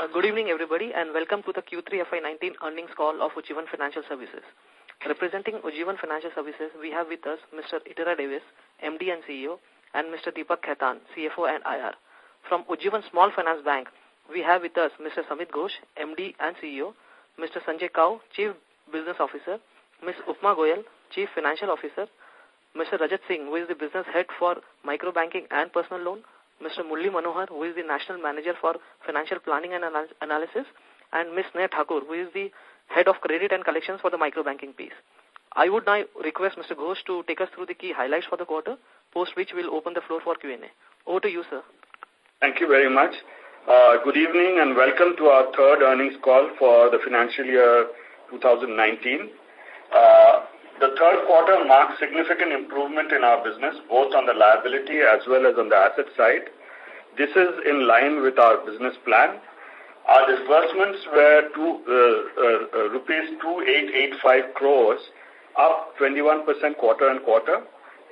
Uh, good evening, everybody, and welcome to the Q3 FY19 earnings call of Ujjivan Financial Services. Representing Ujjivan Financial Services, we have with us Mr. Ittira Davis, MD and CEO, and Mr. Deepak Khetan, CFO and IR. From Ujjivan Small Finance Bank, we have with us Mr. Samit Ghosh, MD and CEO, Mr. Sanjay Kao, Chief Business Officer, Ms. Upma Goyal, Chief Financial Officer, Mr. Rajat Singh, who is the Business Head for Micro Banking and Personal Loan, Mr. Murli Manohar, who is the National Manager for Financial Planning and Anal Analysis, and Ms. Sneha Thakur, who is the Head of Credit and Collections for the Micro Banking piece. I would now request Mr. Ghosh to take us through the key highlights for the quarter, post which we'll open the floor for Q&A. Over to you, sir. Thank you very much. Uh, good evening and welcome to our third earnings call for the financial year 2019. Uh, the third quarter marks significant improvement in our business, both on the liability as well as on the asset side. This is in line with our business plan. Our disbursements were two, uh, uh, uh rupees 2885 crores, up 21% quarter on quarter.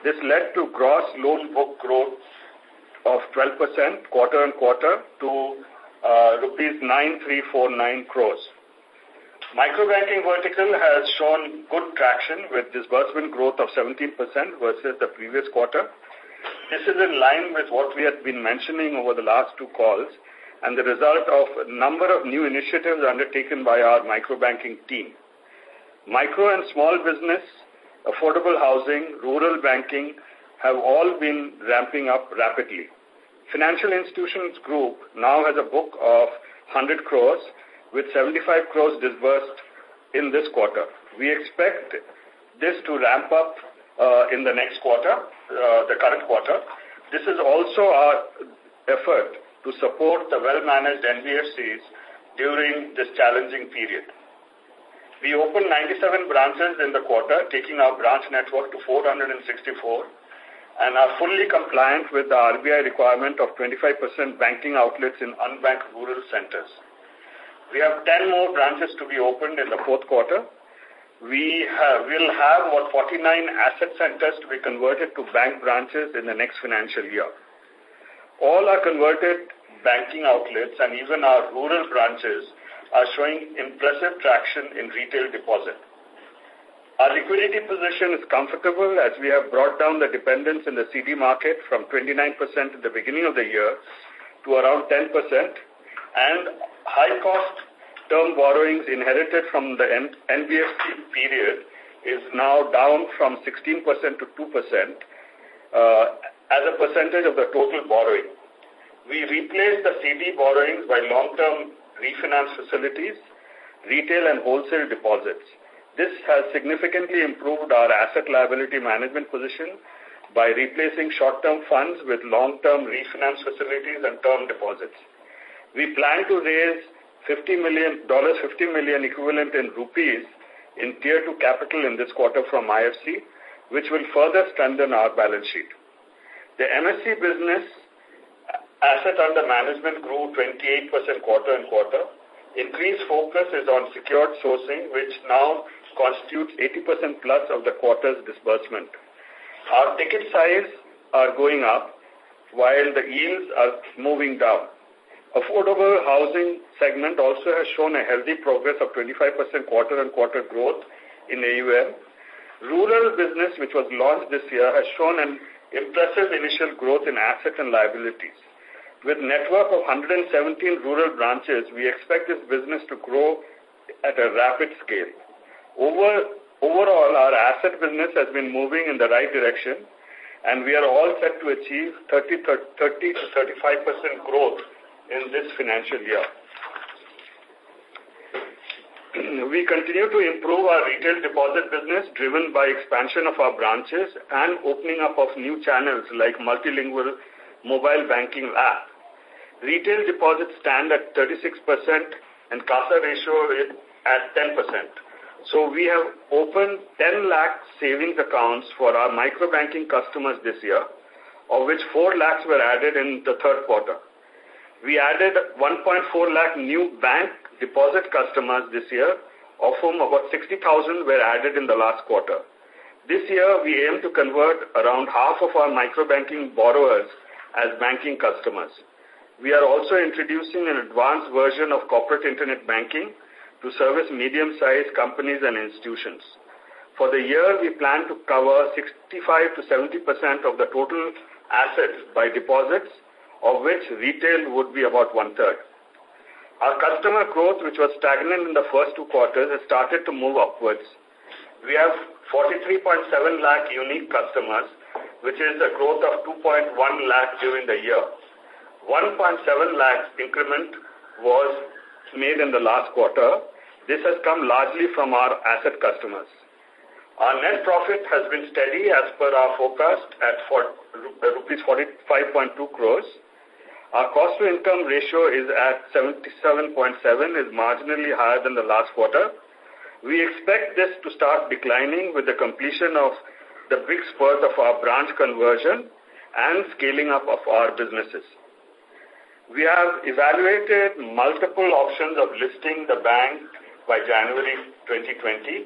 This led to gross loan book growth of 12% quarter on quarter to uh, rupees 9349 crores. Microbanking vertical has shown good traction with disbursement growth of 17% versus the previous quarter. This is in line with what we have been mentioning over the last two calls and the result of a number of new initiatives undertaken by our microbanking team. Micro and small business, affordable housing, rural banking have all been ramping up rapidly. Financial Institutions Group now has a book of 100 crores with 75 crores disbursed in this quarter. We expect this to ramp up uh, in the next quarter, uh, the current quarter. This is also our effort to support the well-managed NBFCs during this challenging period. We opened 97 branches in the quarter, taking our branch network to 464 and are fully compliant with the RBI requirement of 25% banking outlets in unbanked rural centers. We have 10 more branches to be opened in the fourth quarter. We have, will have what 49 asset centers to be converted to bank branches in the next financial year. All our converted banking outlets and even our rural branches are showing impressive traction in retail deposit. Our liquidity position is comfortable as we have brought down the dependence in the CD market from 29% at the beginning of the year to around 10% and high-cost term borrowings inherited from the NBFC period is now down from 16% to 2% uh, as a percentage of the total borrowing. We replaced the CD borrowings by long-term refinance facilities, retail and wholesale deposits. This has significantly improved our asset liability management position by replacing short-term funds with long-term refinance facilities and term deposits. We plan to raise $50 million, 50 million equivalent in rupees in Tier 2 capital in this quarter from IFC, which will further strengthen our balance sheet. The MSE business asset under management grew 28% quarter on quarter. Increased focus is on secured sourcing, which now constitutes 80% plus of the quarter's disbursement. Our ticket size are going up while the yields are moving down. Affordable housing segment also has shown a healthy progress of 25% quarter-on-quarter growth in AUM. Rural business, which was launched this year, has shown an impressive initial growth in assets and liabilities. With network of 117 rural branches, we expect this business to grow at a rapid scale. Over, overall, our asset business has been moving in the right direction, and we are all set to achieve 30, 30 to 35% growth in this financial year. we continue to improve our retail deposit business driven by expansion of our branches and opening up of new channels like multilingual mobile banking app. Retail deposits stand at 36% and CASA ratio is at 10%. So we have opened 10 lakh savings accounts for our micro banking customers this year, of which 4 lakhs were added in the third quarter. We added 1.4 lakh new bank deposit customers this year, of whom about 60,000 were added in the last quarter. This year, we aim to convert around half of our microbanking borrowers as banking customers. We are also introducing an advanced version of corporate internet banking to service medium-sized companies and institutions. For the year, we plan to cover 65 to 70% of the total assets by deposits, of which retail would be about one-third. Our customer growth, which was stagnant in the first two quarters, has started to move upwards. We have 43.7 lakh unique customers, which is a growth of 2.1 lakh during the year. 1.7 lakhs increment was made in the last quarter. This has come largely from our asset customers. Our net profit has been steady as per our forecast at rupees 45.2 crores. Our cost to income ratio is at 77.7, is marginally higher than the last quarter. We expect this to start declining with the completion of the big spurt of our branch conversion and scaling up of our businesses. We have evaluated multiple options of listing the bank by January 2020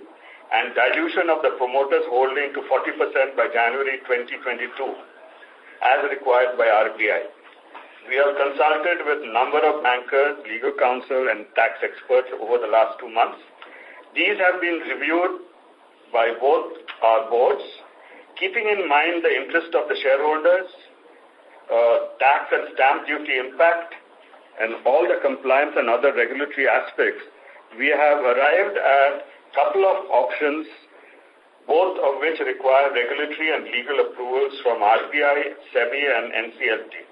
and dilution of the promoters holding to 40% by January 2022 as required by RBI. We have consulted with a number of bankers, legal counsel and tax experts over the last two months. These have been reviewed by both our boards, keeping in mind the interest of the shareholders, uh, tax and stamp duty impact, and all the compliance and other regulatory aspects, we have arrived at a couple of options, both of which require regulatory and legal approvals from RBI, SEBI, and NCLT.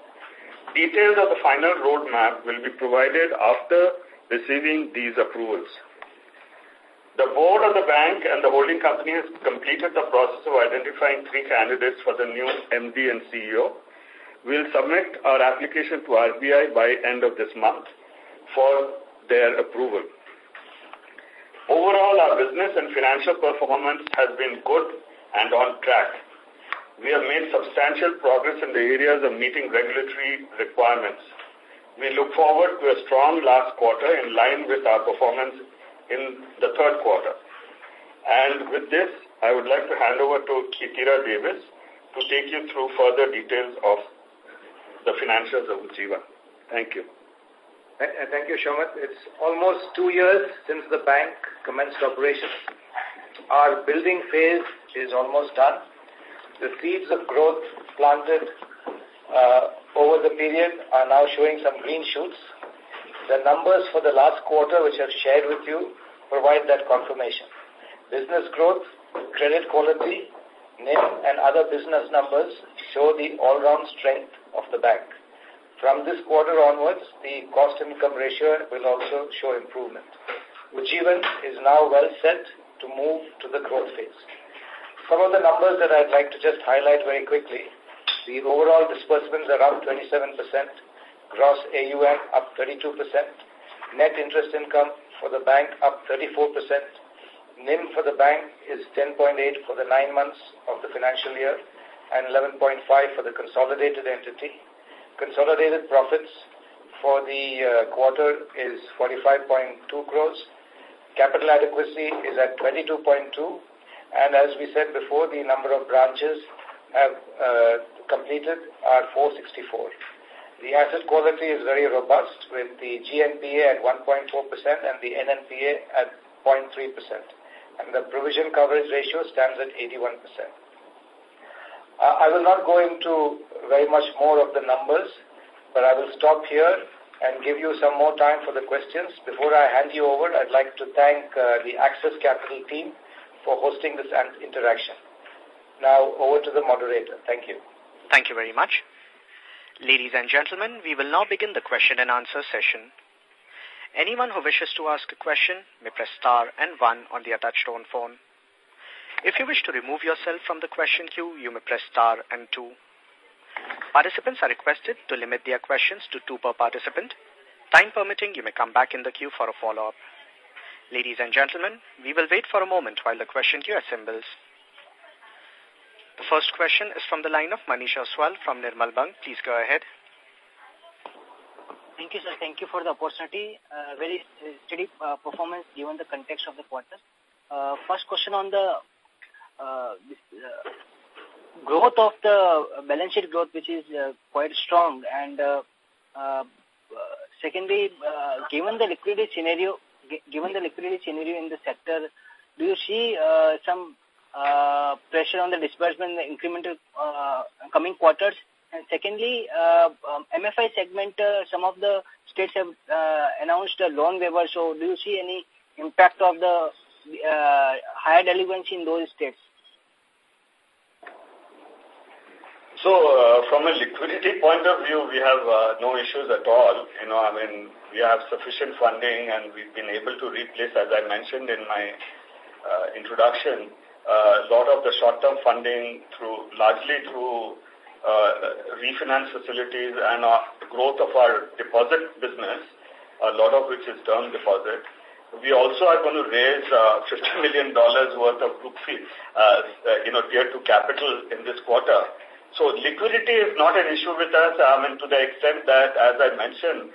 Details of the final roadmap will be provided after receiving these approvals. The board of the bank and the holding company has completed the process of identifying three candidates for the new MD and CEO. We'll submit our application to RBI by end of this month for their approval. Overall, our business and financial performance has been good and on track. We have made substantial progress in the areas of meeting regulatory requirements. We look forward to a strong last quarter in line with our performance in the third quarter. And with this, I would like to hand over to Ittira Davis to take you through further details of the financials of Ujjivan. Thank you. Thank you, Shomit. It's almost two years since the bank commenced operations. Our building phase is almost done. The seeds of growth planted uh, over the period are now showing some green shoots. The numbers for the last quarter, which I've shared with you, provide that confirmation. Business growth, credit quality, NIM and other business numbers show the all-round strength of the bank. From this quarter onwards, the cost-income ratio will also show improvement. Ujjivan is now well set to move to the growth phase. Some of the numbers that I'd like to just highlight very quickly. The overall disbursements are up 27%, gross AUM up 32%, net interest income for the bank up 34%, NIM for the bank is 10.8 for the nine months of the financial year and 11.5 for the consolidated entity. Consolidated profits for the uh, quarter is 45.2 crores. Capital adequacy is at 22.2 and as we said before, the number of branches have uh, completed are 464. The asset quality is very robust with the GNPA at 1.4% and the NNPA at 0.3% and the provision coverage ratio stands at 81%. Uh, I will not go into very much more of the numbers, but I will stop here and give you some more time for the questions. Before I hand you over, I'd like to thank uh, the Axis Capital team for hosting this interaction. Now, over to the moderator. Thank you. Thank you very much. Ladies and gentlemen, we will now begin the question and answer session. Anyone who wishes to ask a question may press star and one on the attached phone. If you wish to remove yourself from the question queue, you may press star and two. Participants are requested to limit their questions to two per participant. Time permitting, you may come back in the queue for a follow-up. Ladies and gentlemen, we will wait for a moment while the question queue assembles. The first question is from the line of Manisha Swal from Nirmal Bang. Please go ahead. Thank you, sir. Thank you for the opportunity. Uh, very steady uh, performance given the context of the quarter. Uh, first question on the uh, growth of the balance sheet growth, which is quite strong, and Uh, secondly, uh, given the liquidity scenario, given the liquidity scenario in the sector, do you see uh, some uh, pressure on the disbursement in the incremental uh, coming quarters? And secondly, uh, um, MFI segment, uh, some of the states have uh, announced a loan waiver. So do you see any impact of the uh, higher delinquency in those states? So, uh, from a liquidity point of view, we have uh, no issues at all. You know, I mean, we have sufficient funding and we've been able to replace, as I mentioned in my uh, introduction, a lot of the short-term funding through, largely through refinance facilities and our growth of our deposit business, a lot of which is term deposit. We also are going to raise $50 million worth of group fee, you know, tier 2 capital in this quarter. So liquidity is not an issue with us, I mean, to the extent that, as I mentioned,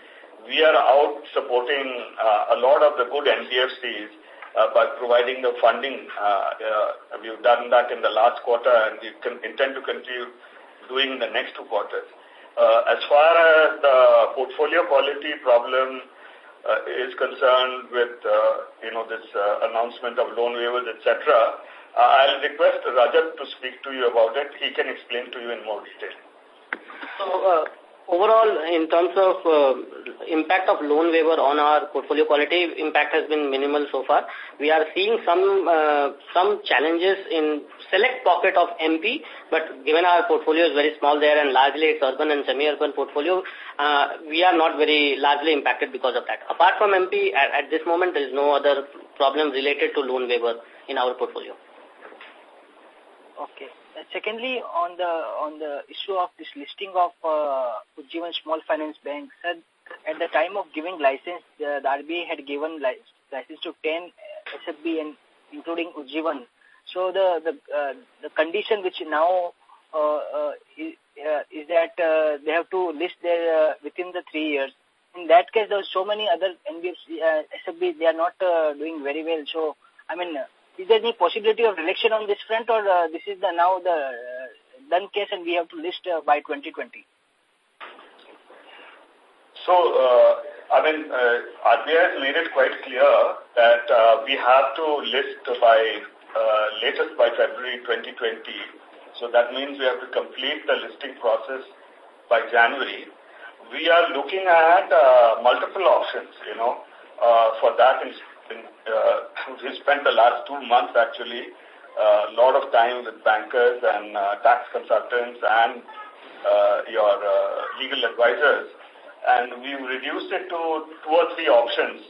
we are out supporting uh, a lot of the good NBFCs uh, by providing the funding. Uh, uh, we've done that in the last quarter and we intend to continue doing in the next two quarters. As far as the portfolio quality problem is concerned with, you know, this announcement of loan waivers, etc., I'll request Rajat to speak to you about it. He can explain to you in more detail. So, uh, overall, in terms of uh, impact of loan waiver on our portfolio quality, impact has been minimal so far. We are seeing some uh, some challenges in select pocket of MP, but given our portfolio is very small there and largely it's urban and semi-urban portfolio, uh, we are not very largely impacted because of that. Apart from MP, at, at this moment, there is no other problem related to loan waiver in our portfolio. Okay. Uh, secondly, on the on the issue of this listing of uh, Ujjivan Small Finance Bank, said at the time of giving license, the, the RBI had given license to 10 SFB and including Ujjivan. So the the uh, the condition which now uh, uh, is, uh, is that uh, they have to list their uh, within the three years. In that case, there are so many other NBFC, uh, SFB, they are not uh, doing very well. So, I mean, is there any possibility of election on this front or uh, this is the now the uh, done case and we have to list uh, by 2020? So, uh, I mean, uh, RBI has made it quite clear that uh, we have to list by uh, latest by February 2020. So that means we have to complete the listing process by January. We are looking at uh, multiple options, you know, uh, for that uh, we spent the last two months actually a uh, lot of time with bankers and uh, tax consultants and uh, your uh, legal advisors. And we've reduced it to two or three options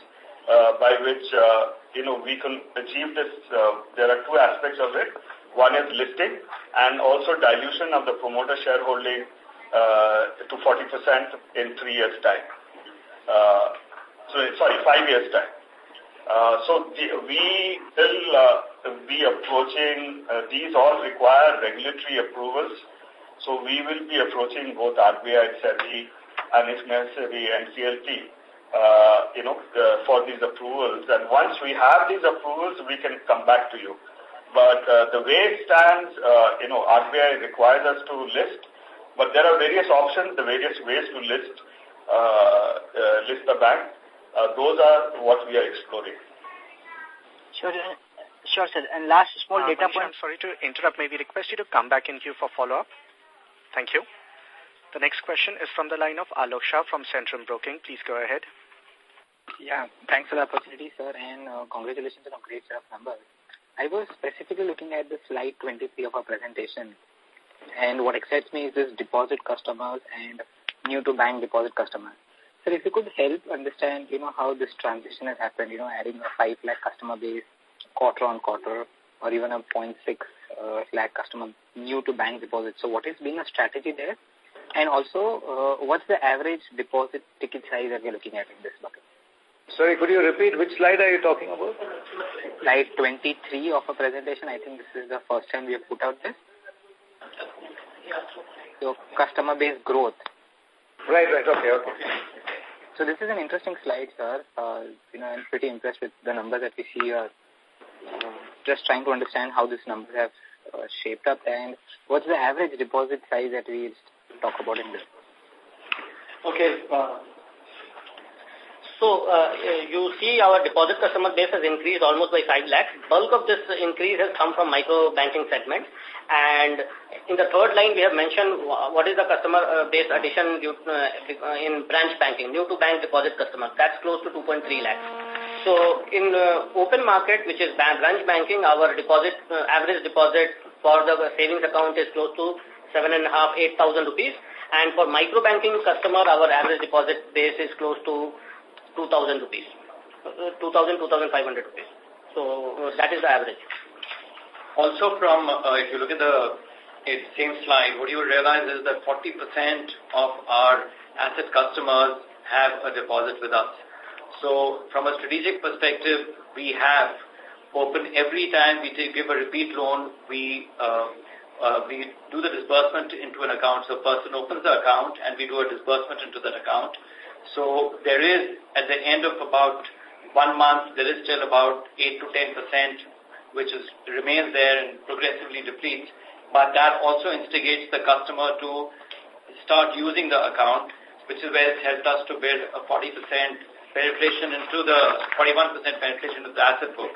uh, by which, uh, you know, we can achieve this. Uh, there are two aspects of it. One is listing and also dilution of the promoter shareholding uh, to 40% in three years' time. Uh, so, sorry, five years' time. Uh, so the, we will uh, be approaching, uh, these all require regulatory approvals. So we will be approaching both RBI, SEBI, and if necessary, NCLT, uh, you know, uh, for these approvals. And once we have these approvals, we can come back to you. But uh, the way it stands, uh, you know, RBI requires us to list, but there are various options, the various ways to list, uh, uh, list the bank. Uh, those are what we are exploring. Sure, uh, sure, sir. And last small uh, data point. I'm sorry to interrupt. Maybe request you to come back in queue for follow-up. Thank you. The next question is from the line of Alok Shah from Centrum Broking. Please go ahead. Yeah, thanks for the opportunity, sir, and uh, congratulations on a great set of numbers. I was specifically looking at the slide 23 of our presentation, and what excites me is this deposit customers and new to bank deposit customers. So if you could help understand, you know, how this transition has happened, you know, adding a 5 lakh customer base quarter on quarter or even a 0.6 uh, lakh customer new to bank deposits. So what is being a strategy there? And also, uh, what's the average deposit ticket size that we're looking at in this bucket? Sorry, could you repeat which slide are you talking about? Slide 23 of a presentation. I think this is the first time we have put out this. So customer base growth. Right, right. Okay, okay. So this is an interesting slide, sir. Uh, you know, I'm pretty impressed with the numbers that we see here. Uh, just trying to understand how these numbers have uh, shaped up and what's the average deposit size that we talk about in this? Okay. Uh, so, uh, you see our deposit customer base has increased almost by 5 lakhs. Bulk of this increase has come from micro banking segment. And in the third line, we have mentioned what is the customer uh, base addition uh, in branch banking, new to bank deposit customer. That's close to 2.3 lakhs. So, in open market, which is branch banking, our deposit, uh, average deposit for the savings account is close to seven and a half, eight thousand rupees. And for micro banking customer, our average deposit base is close to 2,000 rupees, uh, 2,000, 2,500 rupees. So that is the average. Also from, uh, if you look at the same slide, what you will realize is that 40% of our asset customers have a deposit with us. So from a strategic perspective, we have open every time we take, give a repeat loan, we uh, uh, we do the disbursement into an account. So a person opens the account and we do a disbursement into that account. So there is, at the end of about one month, there is still about 8 to 10 percent which is, remains there and progressively depletes. But that also instigates the customer to start using the account, which is where it helped us to build a 40 percent penetration into the 41 percent penetration of the asset book.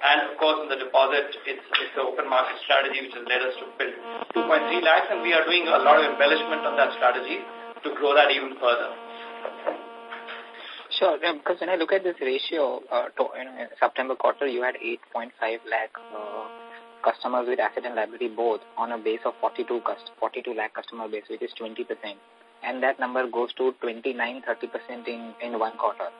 And of course, in the deposit, it's, it's the open market strategy which has led us to build 2.3 lakhs, and we are doing a lot of embellishment on that strategy to grow that even further. Sure, because when I look at this ratio, uh, to, you know, September quarter, you had 8.5 lakh uh, customers with asset and liability both on a base of 42, 42 lakh customer base, which is 20%. And that number goes to 29, 30% in, in one quarter.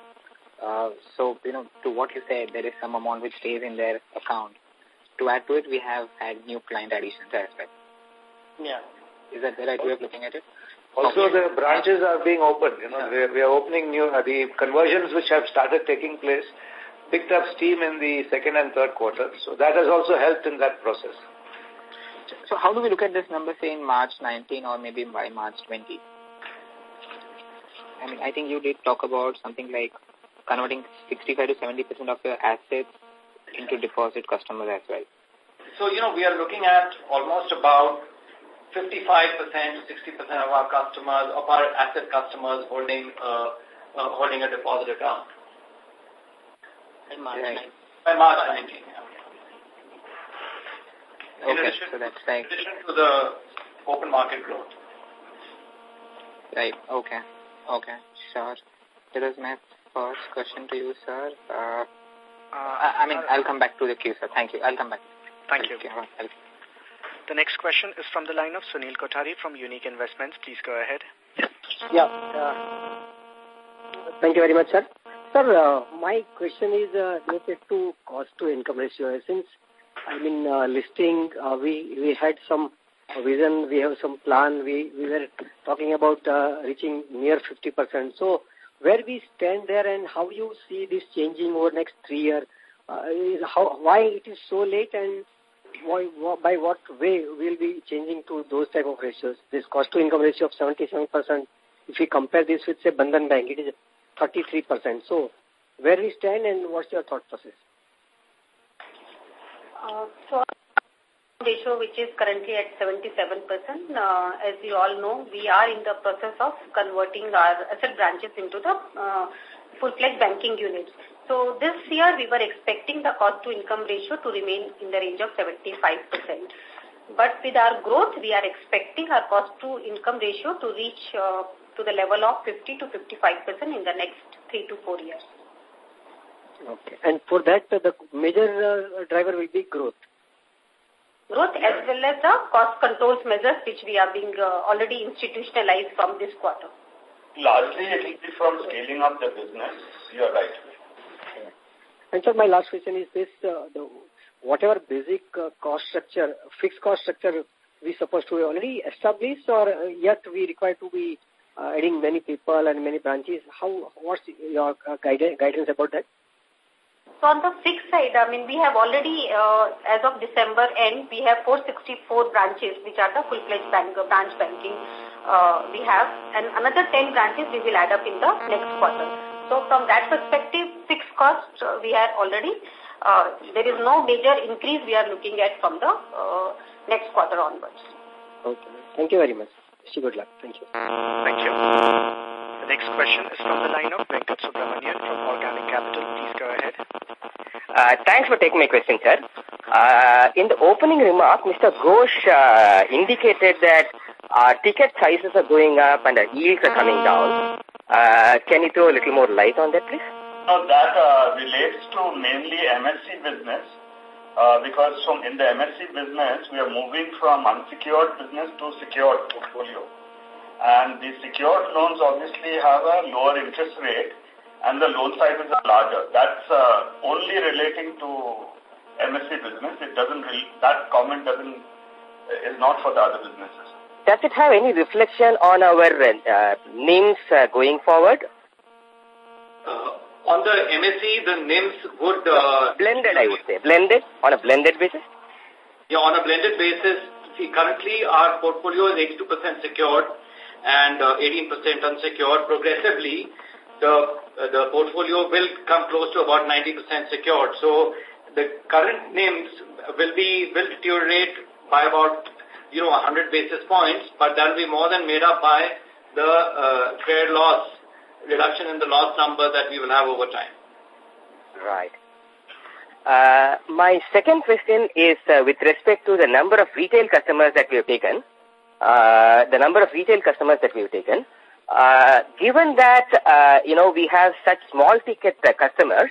Uh, so, you know, to what you said, there is some amount which stays in their account. To add to it, we have had new client additions as well. Yeah. Is that the right way of looking at it? Also, okay. the branches are being opened. You know, yeah. we, we are opening new, uh, the conversions which have started taking place picked up steam in the second and third quarter. So that has also helped in that process. So how do we look at this number, say, in March 19 or maybe by March 20? I mean, I think you did talk about something like converting 65 to 70% of your assets into deposit customers as well. So, you know, we are looking at almost about 55%, to 60% of our customers, of our asset customers holding, uh, uh, holding a deposit account. In March right. By March 19, yeah. In okay, addition, so that's like... In addition to the open market growth. Right, okay. Okay, sure. That was my first question to you, sir. Uh, uh, I, I mean, I'll come back to the queue, sir. Thank you. I'll come back. Thank you. The next question is from the line of Sunil Kothari from Unique Investments. Please go ahead. Yeah. Uh, thank you very much, sir. Sir, uh, my question is uh, related to cost to income ratio. Since, I mean, uh, listing, uh, we, we had some vision, we have some plan, we, we were talking about uh, reaching near 50%. So, where we stand there and how you see this changing over next three years, uh, how, why it is so late and by what way we'll be changing to those type of ratios. This cost to income ratio of 77%, if we compare this with say Bandhan Bank, it is 33%. So where we stand and what's your thought process? Uh, so ratio which is currently at 77%. Uh, as you all know, we are in the process of converting our asset branches into the uh, full-fledged banking units. So this year we were expecting the cost to income ratio to remain in the range of 75%. But with our growth, we are expecting our cost to income ratio to reach uh, to the level of 50 to 55% in the next three to four years. Okay. And for that, uh, the major uh, driver will be growth. Growth as well as the cost controls measures which we are being uh, already institutionalized from this quarter. Largely, it will be from scaling up the business. You are right. And so my last question is this, uh, the, whatever basic uh, cost structure, fixed cost structure we supposed to already established or uh, yet we require to be adding many people and many branches? How, what's your guidance, guidance about that? So on the fixed side, I mean, we have already, uh, as of December end, we have 464 branches, which are the full-fledged bank, branch banking uh, we have. And another 10 branches we will add up in the next quarter. So from that perspective, cost uh, we are already, uh, there is no major increase we are looking at from the uh, next quarter onwards. Okay. Thank you very much. Wish you good luck. Thank you. Thank you. The next question is from the line of Venkat Subramanian from Organic Capital. Please go ahead. Uh, thanks for taking my question, sir. Uh, in the opening remark, Mr. Ghosh uh, indicated that our ticket sizes are going up and our yields are coming down. Uh, can you throw a little more light on that, please? No, that uh, relates to mainly MSE business. Uh, because from in the MSE business, we are moving from unsecured business to secured portfolio. And the secured loans obviously have a lower interest rate and the loan sizes are larger. That's uh, only relating to MSE business. It doesn't really, that comment doesn't, is not for the other businesses. Does it have any reflection on our uh, NIMs uh, going forward? Uh, on the MSE, the NIMs would... Uh, blended, I would say. Blended, on a blended basis? Yeah, on a blended basis, see, currently our portfolio is 82% secured and 18% uh, unsecured. Progressively, the, uh, the portfolio will come close to about 90% secured. So the current NIMs will be, will deteriorate by about, you know, 100 basis points, but that will be more than made up by the uh, credit loss reduction in the loss number that we will have over time. Right. Uh, my second question is uh, with respect to the number of retail customers that we have taken. Uh, the number of retail customers that we have taken. Uh, given that, uh, you know, we have such small ticket uh, customers,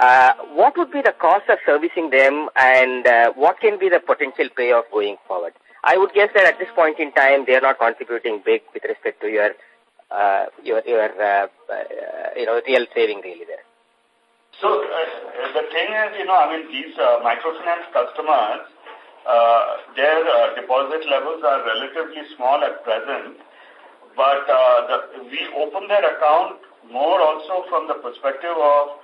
uh, what would be the cost of servicing them and what can be the potential payoff going forward? I would guess that at this point in time, they are not contributing big with respect to your uh, your, your uh, uh, you know, real saving really there. So uh, the thing is, you know, I mean, these uh, microfinance customers, uh, their uh, deposit levels are relatively small at present, but uh, the, we open their account more also from the perspective of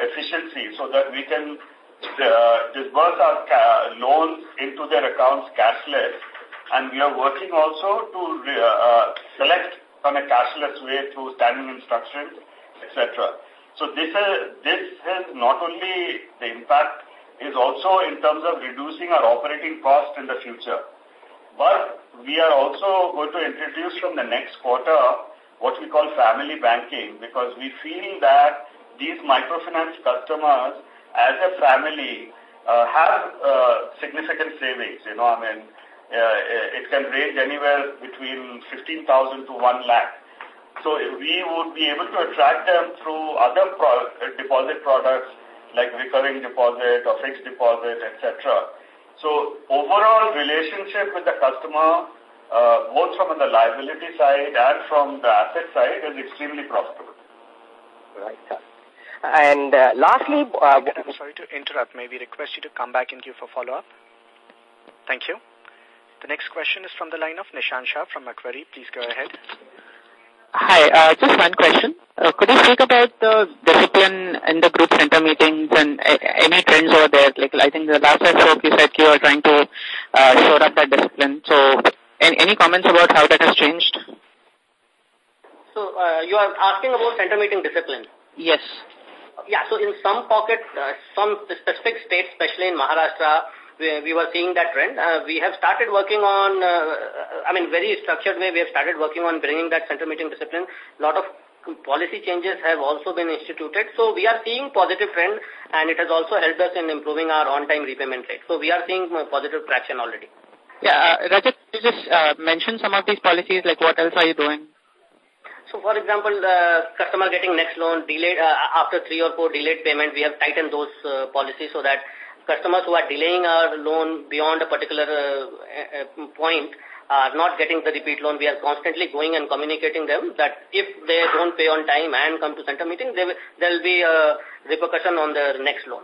efficiency so that we can disburse our loans into their accounts cashless. And we are working also to select on a cashless way through standing instructions, etc. So this is, this has not only the impact is also in terms of reducing our operating cost in the future. But we are also going to introduce from the next quarter what we call family banking because we feel that these microfinance customers as a family uh, have uh, significant savings. You know, I mean, uh, it can range anywhere between 15,000 to 1 lakh. So we would be able to attract them through other pro uh, deposit products like recurring deposit or fixed deposit, etc. So overall relationship with the customer, uh, both from the liability side and from the asset side, is extremely profitable. Right, sir. And uh, lastly... Uh, I'm sorry to interrupt. May we request you to come back in queue for follow-up? Thank you. The next question is from the line of Nishan Shah from Macquarie. Please go ahead. Hi, uh, just one question. Uh, could you speak about the discipline in the group center meetings and uh, any trends over there? Like, I think the last I spoke, you said you are trying to uh, shore up that discipline. So, any, any comments about how that has changed? So, uh, you are asking about center meeting discipline? Yes. Yeah, so in some pocket, uh, some specific states, especially in Maharashtra, we, we were seeing that trend. Uh, we have started working on, uh, I mean, very structured way, we have started working on bringing that center meeting discipline. A lot of policy changes have also been instituted. So we are seeing positive trend and it has also helped us in improving our on-time repayment rate. So we are seeing positive traction already. Yeah, uh, Rajat, you just uh, mention some of these policies, like what else are you doing? So, for example, uh, customer getting next loan delayed uh, after three or four delayed payment, we have tightened those uh, policies so that customers who are delaying our loan beyond a particular uh, uh, point are not getting the repeat loan. We are constantly going and communicating them that if they don't pay on time and come to center meeting, there will be a repercussion on their next loan.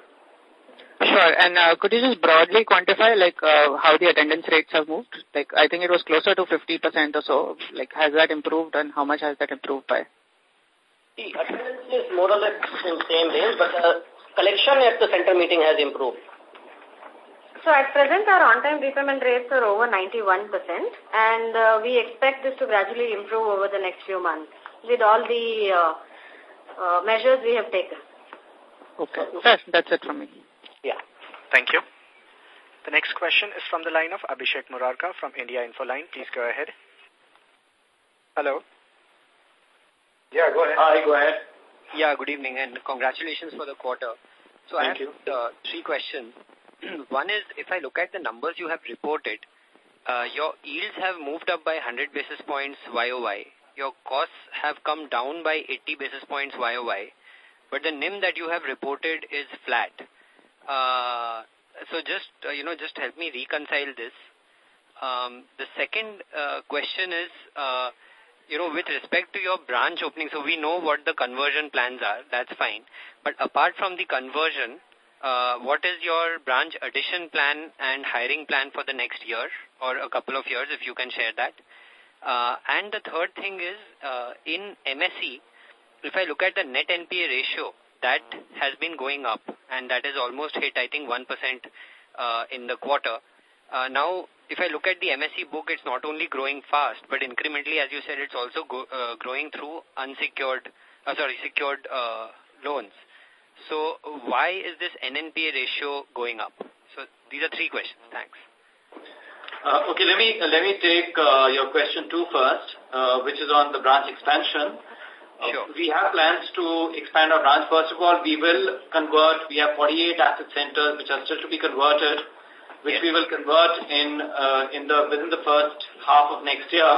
Sure. And uh, could you just broadly quantify like uh, how the attendance rates have moved? Like I think it was closer to 50% or so. Like has that improved and how much has that improved by? The attendance is more or less in the same range, but uh, collection at the center meeting has improved. So at present, our on-time repayment rates are over 91%, and uh, we expect this to gradually improve over the next few months with all the uh, uh, measures we have taken. Okay. Yes, that's it from me. Yeah. Thank you. The next question is from the line of Abhishek Murarka from India Infoline. Please go ahead. Hello. Yeah, go ahead. Hi, go ahead. Yeah, good evening and congratulations for the quarter. So Thank I have you. Uh, three questions. One is, if I look at the numbers you have reported, uh, your yields have moved up by 100 basis points YOY. Your costs have come down by 80 basis points YOY. But the NIM that you have reported is flat. Uh, so just, uh, you know, just help me reconcile this. Um, the second question is, you know, with respect to your branch opening, so we know what the conversion plans are, that's fine. But apart from the conversion, uh, what is your branch addition plan and hiring plan for the next year or a couple of years, if you can share that? Uh, and the third thing is, uh, in MSE, if I look at the net NPA ratio, that has been going up and that is almost hit, I think, 1% uh, in the quarter. Uh, now, if I look at the MSE book, it's not only growing fast, but incrementally, as you said, it's also go, uh, growing through unsecured, uh, sorry, secured uh, loans. So why is this NNPA ratio going up? So these are three questions. Thanks. Uh, okay, let me let me take uh, your question two first, uh, which is on the branch expansion. Uh, Sure. We have plans to expand our branch. First of all, we will convert. We have 48 asset centers which are still to be converted, which we will convert in uh, in the within the first half of next year.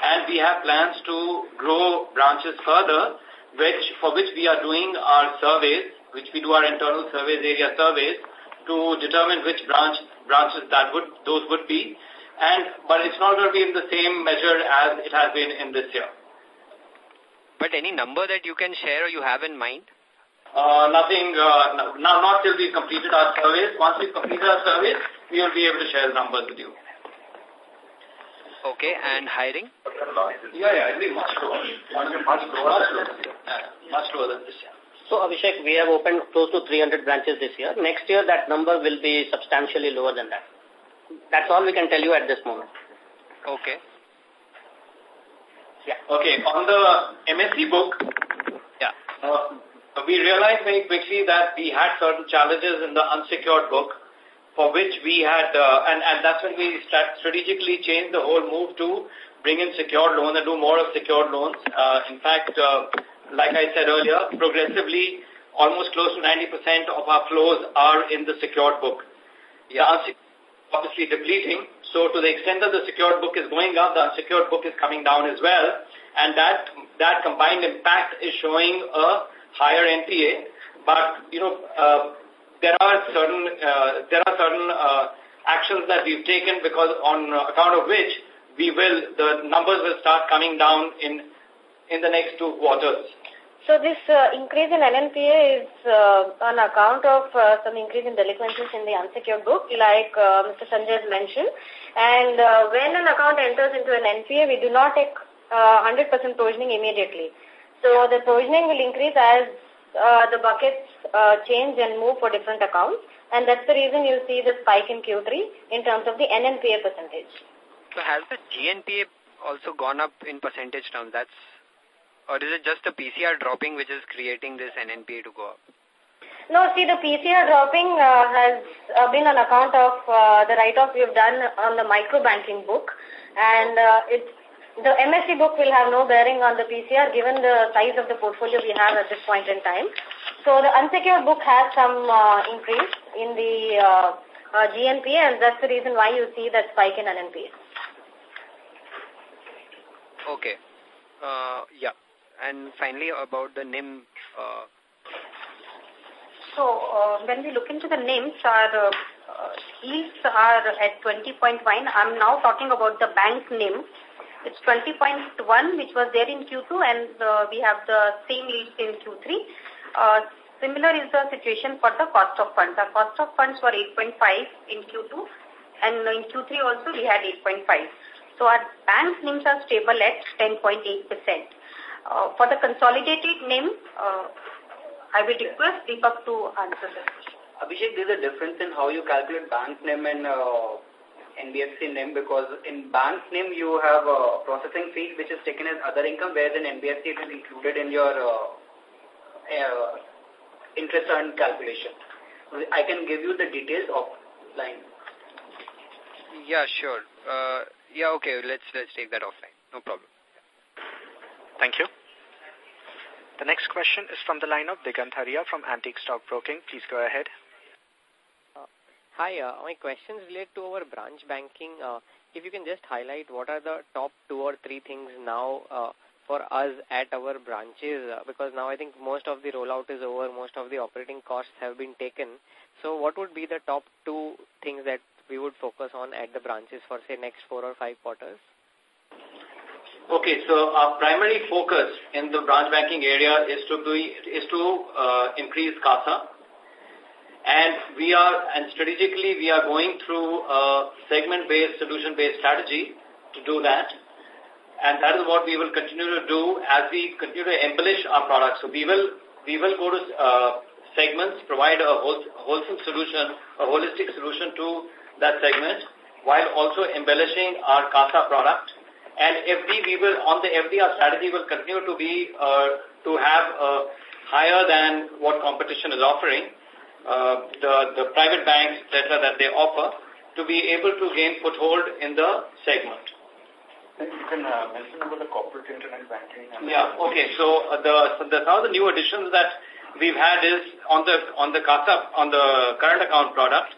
And we have plans to grow branches further, which for which we are doing our surveys, which we do our internal surveys, area surveys, to determine which branch branches that would those would be. And but it's not going to be in the same measure as it has been in this year. But any number that you can share or you have in mind? Uh, nothing, uh, no, not, not till we've completed our surveys. Once we've completed our surveys, we will be able to share the numbers with you. Okay, and hiring? Yeah, yeah, it'll be much lower. Much, much lower. Much lower. Yeah, much lower than this year. So, Abhishek, we have opened close to 300 branches this year. Next year, that number will be substantially lower than that. That's all we can tell you at this moment. Okay. Yeah. Okay, on the MSE book, yeah. Uh, we realized very quickly that we had certain challenges in the unsecured book for which we had, uh, and, and that's when we strategically changed the whole move to bring in secured loans and do more of secured loans. Uh, in fact, uh, like I said earlier, progressively, almost close to 90% of our flows are in the secured book. Yeah. The obviously depleting. So to the extent that the secured book is going up, the unsecured book is coming down as well. And that, that combined impact is showing a higher NPA. But, you know, uh, there are certain, uh, there are certain uh, actions that we've taken because on account of which we will, the numbers will start coming down in, in the next two quarters. So this uh, increase in NNPA is uh, on account of uh, some increase in delinquencies in the unsecured book, like uh, Mr. Sanjay has mentioned. And uh, when an account enters into an NPA, we do not take 100% uh, provisioning immediately. So the provisioning will increase as uh, the buckets uh, change and move for different accounts. And that's the reason you see the spike in Q3 in terms of the NNPA percentage. So has the GNPA also gone up in percentage terms? That's or is it just the PCR dropping which is creating this NNPA to go up? No, see, the PCR dropping uh, has uh, been on account of uh, the write-off we've done on the micro-banking book. And uh, it's, the MSE book will have no bearing on the PCR given the size of the portfolio we have at this point in time. So the unsecured book has some uh, increase in the uh, uh, GNPA and that's the reason why you see that spike in NNPA. Okay. Uh, yeah. And finally, about the NIM. Uh, so, uh, when we look into the NIMs, our uh, yields are at 20.1. I'm now talking about the bank NIM. It's 20.1, which was there in Q2, and uh, we have the same yields in Q3. Uh, similar is the situation for the cost of funds. Our cost of funds were 8.5 in Q2, and in Q3 also we had 8.5. So, our bank NIMs are stable at 10.8%. Uh, for the consolidated NIM, uh, I will request Deepak to answer this question. Abhishek, there's a difference in how you calculate bank NIM and uh, NBFC NIM because in bank NIM you have uh, processing fees which is taken as other income whereas in NBFC it is included in your uh, uh, interest earned calculation. I can give you the details offline. Yeah, sure. Uh, yeah, okay, let's, let's take that offline. No problem. Thank you. The next question is from the line of Digant Haria from Antique Stock Broking. Please go ahead. Uh, hi, uh, my questions relate to our branch banking. Uh, if you can just highlight what are the top two or three things now uh, for us at our branches, uh, because now I think most of the rollout is over, most of the operating costs have been taken. So what would be the top two things that we would focus on at the branches for, say, next four or five quarters? Okay, so our primary focus in the branch banking area is to be, is to uh, increase CASA. And we are, and strategically we are going through a segment-based, solution-based strategy to do that. And that is what we will continue to do as we continue to embellish our products. So we will, we will go to uh, segments, provide a wholesome solution, a holistic solution to that segment, while also embellishing our CASA product and FD, we will, on the FD, our strategy will continue to be, uh, to have uh, higher than what competition is offering, uh, the, the private banks, etc., that they offer, to be able to gain foothold in the segment. You can uh, mention about the corporate internet banking. Yeah, okay. So the, so the, some of the new additions that we've had is on the, on the CASA, on the current account product,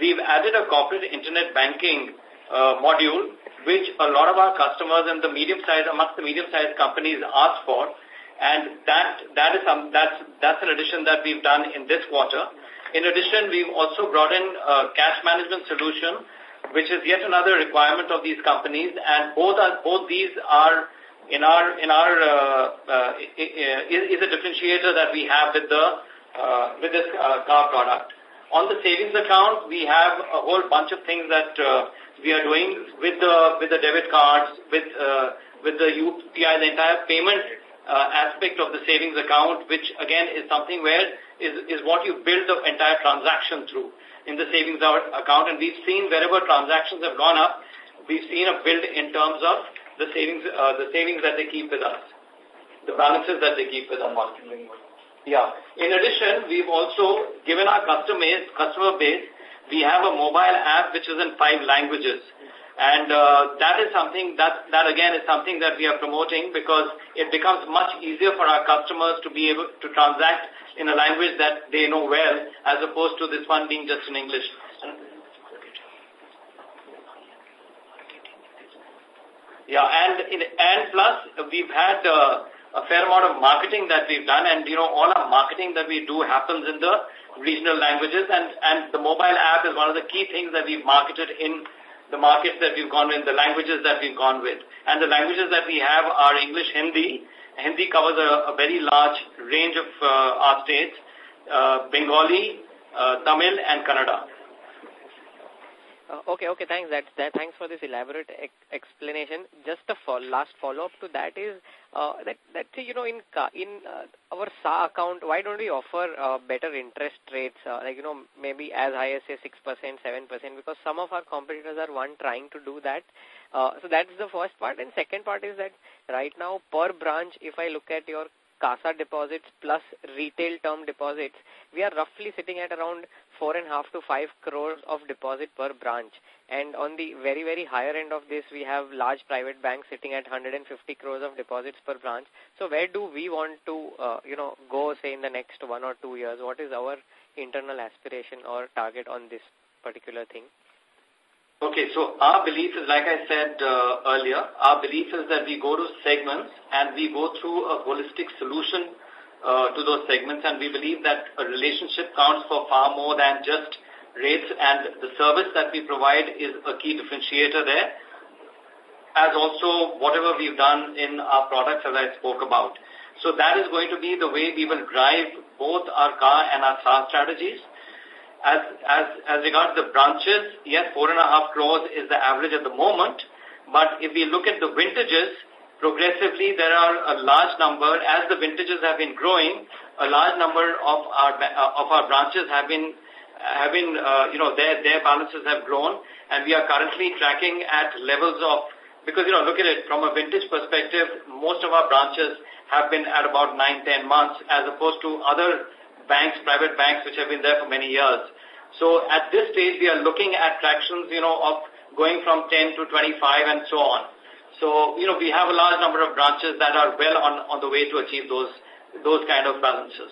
we've added a corporate internet banking uh, module which a lot of our customers and the medium-sized, amongst the medium-sized companies ask for. And that, that is some, that's, that's an addition that we've done in this quarter. In addition, we've also brought in a cash management solution, which is yet another requirement of these companies. And both are, both these are in our, in our, uh, uh, is, is a differentiator that we have with the, uh, with this uh, car product. On the savings account, we have a whole bunch of things that uh, we are doing with the with the debit cards, with uh, with the UPI, the entire payment uh, aspect of the savings account, which again is something where is is what you build the entire transaction through in the savings account. And we've seen wherever transactions have gone up, we've seen a build in terms of the savings uh, the savings that they keep with us, the balances that they keep with us. Yeah. In addition, we've also given our customer customer base, we have a mobile app which is in five languages. And uh, that is something, that, that again is something that we are promoting because it becomes much easier for our customers to be able to transact in a language that they know well as opposed to this one being just in English. Yeah, and, in, and plus we've had uh, a fair amount of marketing that we've done and, you know, all our marketing that we do happens in the regional languages and, and the mobile app is one of the key things that we've marketed in the markets that we've gone in, the languages that we've gone with. And the languages that we have are English, Hindi. Hindi covers a, a very large range of uh, our states, uh, Bengali, uh, Tamil and Kannada. Uh, okay, okay, thanks. That, that, thanks for this elaborate ex explanation. Just a fo last follow-up to that is uh, that, that you know, in in uh, our SA account, why don't we offer uh, better interest rates, uh, like, you know, maybe as high as, say, 6%, 7%, because some of our competitors are, one, trying to do that. Uh, so that's the first part. And second part is that right now, per branch, if I look at your CASA deposits plus retail term deposits, we are roughly sitting at around four and a half to five crores of deposit per branch. And on the very, very higher end of this, we have large private banks sitting at 150 crores of deposits per branch. So where do we want to, uh, you know, go, say, in the next one or two years? What is our internal aspiration or target on this particular thing? Okay, so our belief is, like I said uh, earlier, our belief is that we go to segments and we go through a holistic solution uh, to those segments and we believe that a relationship counts for far more than just rates and the service that we provide is a key differentiator there as also whatever we've done in our products as I spoke about. So that is going to be the way we will drive both our CA and our SA strategies. As, as, as regards the branches, yes, four and a half crores is the average at the moment. But if we look at the vintages, progressively there are a large number, as the vintages have been growing, a large number of our, of our branches have been, have been uh, you know, their, their balances have grown. And we are currently tracking at levels of, because, you know, look at it, from a vintage perspective, most of our branches have been at about 9, 10 months, as opposed to other banks, private banks, which have been there for many years. So at this stage, we are looking at tractions, you know, of going from 10 to 25 and so on. So, you know, we have a large number of branches that are well on, on the way to achieve those those kind of balances.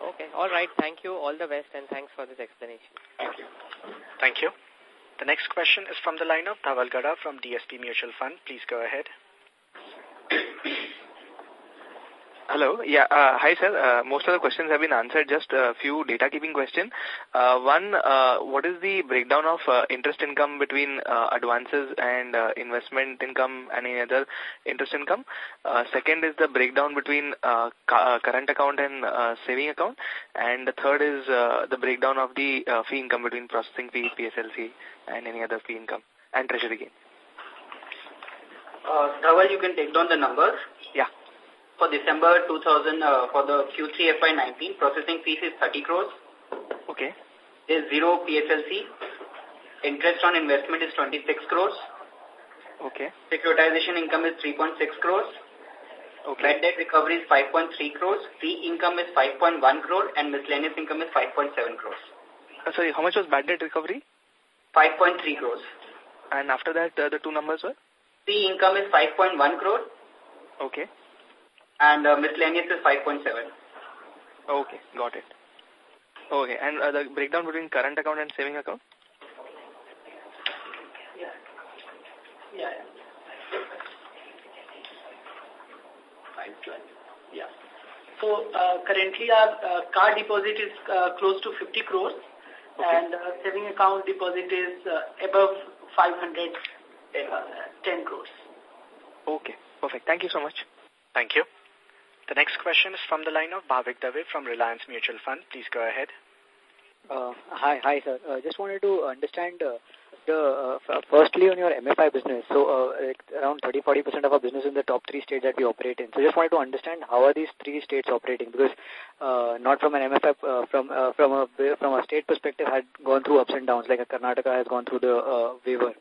Okay. All right. Thank you. All the best and thanks for this explanation. Thank you. Thank you. The next question is from the line of Dhaval Gada from DSP Mutual Fund. Please go ahead. Hello. Yeah. Uh, hi, sir. Uh, most of the questions have been answered. Just a few data keeping questions. Uh, one, uh, what is the breakdown of uh, interest income between uh, advances and uh, investment income and any other interest income? Uh, second is the breakdown between uh, current account and uh, saving account. And the third is uh, the breakdown of the uh, fee income between processing fee, PSLC, and any other fee income and treasury gain. Uh, you can take down the numbers. Yeah. For December 2000, uh, for the Q3 FY19, processing fees is 30 crores. Okay. There's zero PSLC. Interest on investment is 26 crores. Okay. Securitization income is 3.6 crores. Okay. Bad debt recovery is 5.3 crores. Fee income is 5.1 crore and miscellaneous income is 5.7 crores. Uh, sorry, how much was bad debt recovery? 5.3 crores. And after that, uh, the two numbers were? Fee income is 5.1 crore Okay. And uh, miscellaneous is 5.7. Okay, got it. Okay, and uh, the breakdown between current account and saving account? Yeah. Yeah. Yeah. So uh, currently our uh, card deposit is uh, close to 50 crores and uh, saving account deposit is uh, above 510 10 crores. Okay, perfect. Thank you so much. Thank you. The next question is from the line of Bhavik Dave from Reliance Mutual Fund. Please go ahead. Uh, hi, hi, sir. Uh, just wanted to understand uh, the uh, firstly on your MFI business. So uh, like around 30-40% of our business in the top three states that we operate in. So just wanted to understand how are these three states operating because uh, not from an MFI uh, from uh, from a from a state perspective had gone through ups and downs. Like Karnataka has gone through the uh, waiver,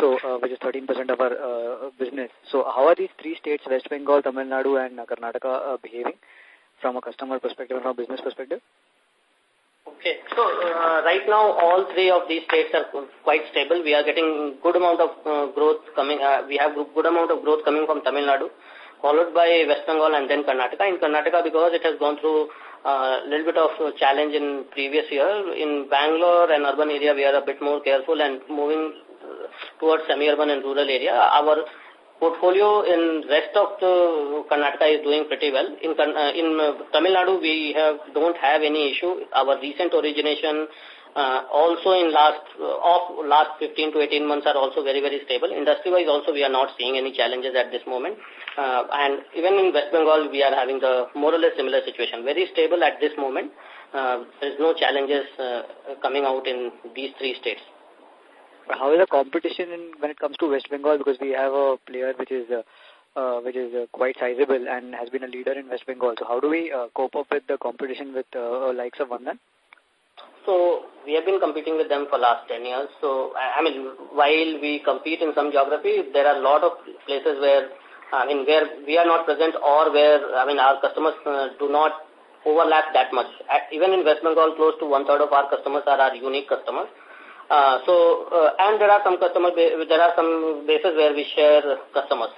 so uh, which is 13% of our uh, business. So how are these three states, West Bengal, Tamil Nadu, and Karnataka, uh, behaving from a customer perspective and from a business perspective? Okay. So, uh, right now, all three of these states are quite stable. We are getting good amount of uh, growth coming. Uh, we have good amount of growth coming from Tamil Nadu, followed by West Bengal and then Karnataka. In Karnataka, because it has gone through a little bit of challenge in previous year, in Bangalore and urban area, we are a bit more careful and moving towards semi-urban and rural area. Our portfolio in rest of the Karnataka is doing pretty well. In uh, in uh, Tamil Nadu, we have don't have any issue. Our recent origination uh, also in last uh, of last 15 to 18 months are also very very stable. Industry wise also we are not seeing any challenges at this moment. Uh, and even in West Bengal we are having the more or less similar situation. Very stable at this moment. Uh, there is no challenges uh, coming out in these three states. How is the competition in, when it comes to West Bengal? Because we have a player which is uh, uh, which is uh, quite sizable and has been a leader in West Bengal. So how do we uh, cope up with the competition with uh, likes of Bandhan? So we have been competing with them for last 10 years. So I mean, while we compete in some geography, there are a lot of places where I mean where we are not present or where I mean our customers uh, do not overlap that much. At, even in West Bengal, close to one third of our customers are our unique customers. Uh, so, uh, and there are some customer, there are some bases where we share customers.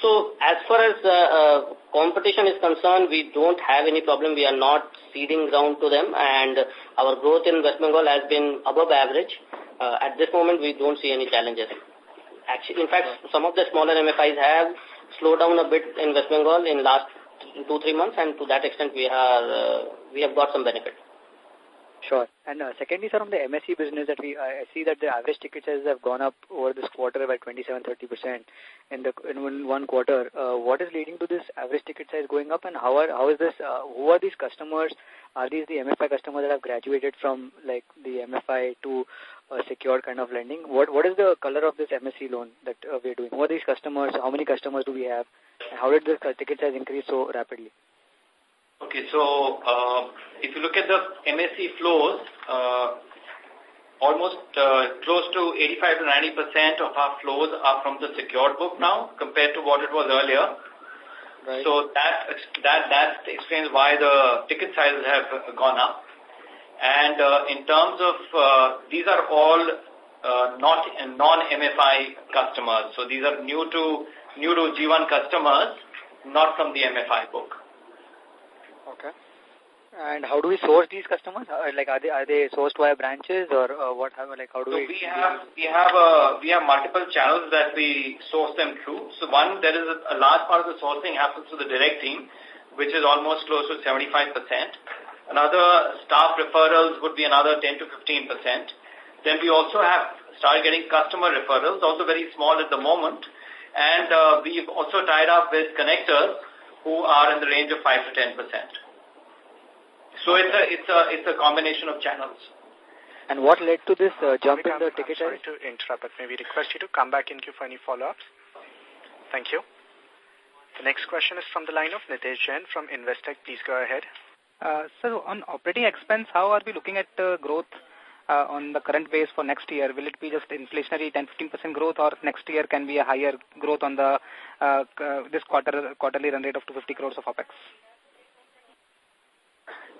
So, as far as uh, uh, competition is concerned, we don't have any problem. We are not ceding ground to them, and our growth in West Bengal has been above average. Uh, at this moment, we don't see any challenges. Actually, in fact, some of the smaller MFIs have slowed down a bit in West Bengal in last two, three months, and to that extent, we are uh, we have got some benefit. Sure. And uh, secondly, sir, on the MSE business that we, I see that the average ticket sizes have gone up over this quarter by 27-30% in the in one quarter. Uh, what is leading to this average ticket size going up, and how are how is this? Uh, who are these customers? Are these the MFI customers that have graduated from like the MFI to uh, secured kind of lending? What what is the color of this MSE loan that uh, we're doing? Who are these customers? How many customers do we have? And how did the ticket size increase so rapidly? Okay, so uh, if you look at the MSE flows, uh, almost uh, close to 85 to 90 percent of our flows are from the secured book now compared to what it was earlier. Right. So that that that explains why the ticket sizes have gone up. And uh, in terms of uh, these are all uh, not non-MFI customers. So these are new to new to Ujjivan customers, not from the MFI book. And how do we source these customers? Uh, like, are they are they sourced via branches or uh, what? Have, like, how do we? so we? we have we have uh, we have multiple channels that we source them through. So one, there is a, a large part of the sourcing happens through the direct team, which is almost close to 75 percent. Another staff referrals would be another 10 to 15 percent. Then we also have started getting customer referrals, also very small at the moment. And uh, we've also tied up with connectors who are in the range of 5 to 10 percent. So it's a, it's a, it's a combination of channels. And what led to this uh, jump in the ticket Sorry to interrupt, but may we request you to come back in queue for any follow-ups? Thank you. The next question is from the line of Nitesh Jain from Investec. Please go ahead. Uh, so on operating expense, how are we looking at uh, growth uh, on the current base for next year? Will it be just inflationary 10-15% growth or next year can be a higher growth on the uh, this quarter quarterly run rate of 250 crores of OPEX?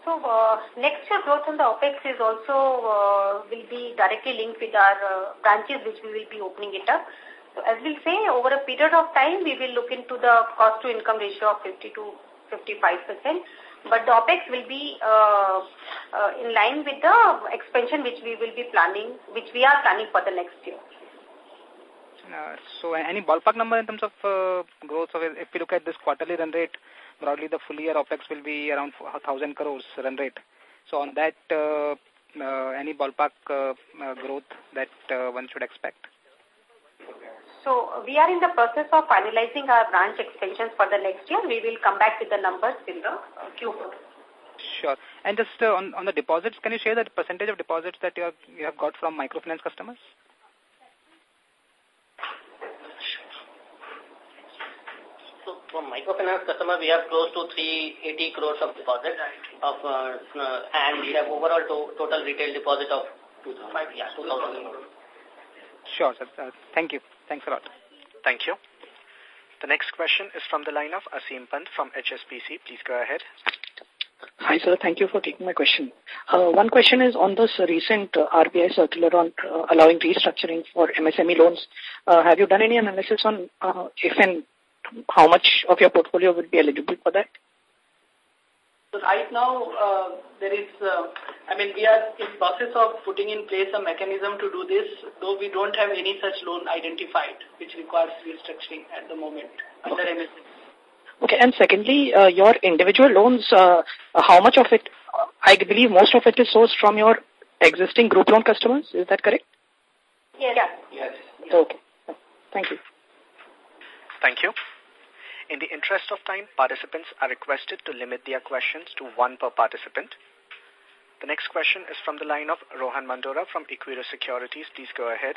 So uh, next year growth on the OPEX is also uh, will be directly linked with our uh, branches which we will be opening it up. So as we say, over a period of time, we will look into the cost to income ratio of 50 to 55 percent. But the OPEX will be uh, uh, in line with the expansion which we will be planning, which we are planning for the next year. Uh, so any ballpark number in terms of uh, growth? So if we look at this quarterly run rate, broadly the full year OPEX will be around 1,000 crores run rate. So on that, uh, uh, any ballpark uh, uh, growth that uh, one should expect? So we are in the process of finalizing our branch extensions for the next year. We will come back with the numbers in the uh, Q4. Sure. And just uh, on, on the deposits, can you share the percentage of deposits that you have, you have got from microfinance customers? So from microfinance customer, we have close to 380 crores of deposit of, uh, and we have overall to, total retail deposit of 2,000. Yeah, 2,000 crores. Sure, sir. Uh, thank you. Thanks a lot. Thank you. The next question is from the line of Asim Pant from HSBC. Please go ahead. Hi, sir. Thank you for taking my question. Uh, one question is on this recent uh, RBI circular on uh, allowing restructuring for MSME loans. Uh, have you done any analysis on uh, if and how much of your portfolio would be eligible for that? So right now, uh, there is, uh, I mean, we are in process of putting in place a mechanism to do this, though we don't have any such loan identified, which requires restructuring at the moment under Okay. MSME. Okay, and secondly, uh, your individual loans, uh, uh, how much of it, I believe most of it is sourced from your existing group loan customers, is that correct? Yes. Yes. Okay, thank you. Thank you. In the interest of time, participants are requested to limit their questions to one per participant. The next question is from the line of Rohan Mandora from Equirus Securities. Please go ahead.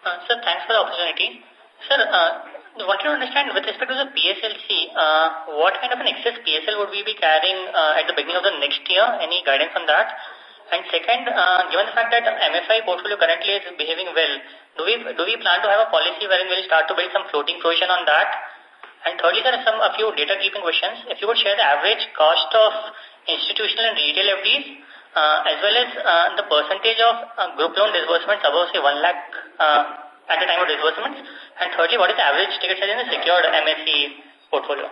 Uh, sir, thanks for the opportunity. Sir, uh, what you understand with respect to the PSLC, uh, what kind of an excess PSL would we be carrying at the beginning of the next year? Any guidance on that? And second, given the fact that MFI portfolio currently is behaving well, do we do we plan to have a policy wherein we'll start to build some floating provision on that? And thirdly, there are some a few data keeping questions. If you would share the average cost of institutional and retail FDs, uh, as well as uh, the percentage of uh, group loan disbursements above say 1 lakh at the time of disbursements, and thirdly, what is the average ticket size in the secured MSE portfolio?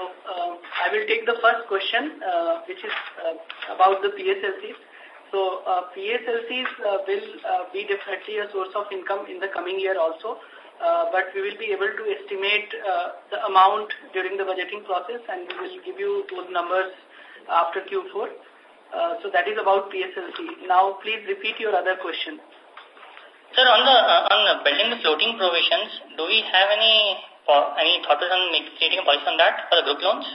So, uh, I will take the first question, which is about the PSLCs. So, PSLCs will be definitely a source of income in the coming year also, uh, but we will be able to estimate uh, the amount during the budgeting process and we will give you those numbers after Q4. Uh, so that is about PSLC. Now, please repeat your other question. Sir, on the uh, on the building the floating provisions, do we have any any thoughts on make, creating a policy on that for the group loans?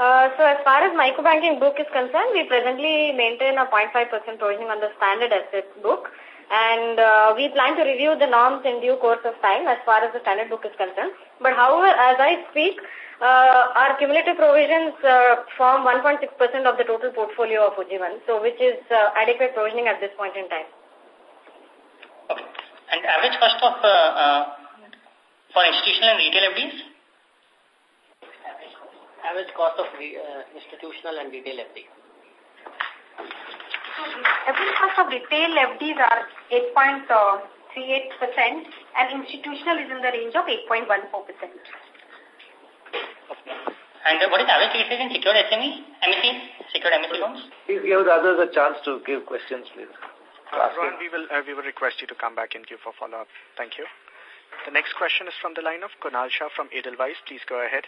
Uh, so as far as microbanking book is concerned, we presently maintain a 0.5% provisioning on the standard asset book. And uh, we plan to review the norms in due course of time as far as the standard book is concerned. But however, as I speak, uh, our cumulative provisions uh, form 1.6% of the total portfolio of Ujjivan, so which is uh, adequate provisioning at this point in time. And average cost of uh, uh, for institutional and retail FDs? Average cost of uh, institutional and retail FD. Average cost of retail FDs are 8.38% and institutional is in the range of 8.14%. And what is average ticket size in secured SME, MSE, secured MSE loans? Please give the others a chance to give questions, please. Uh, Rohan, we will, uh, we will request you to come back in queue for follow-up. Thank you. The next question is from the line of Kunal Shah from Edelweiss. Please go ahead.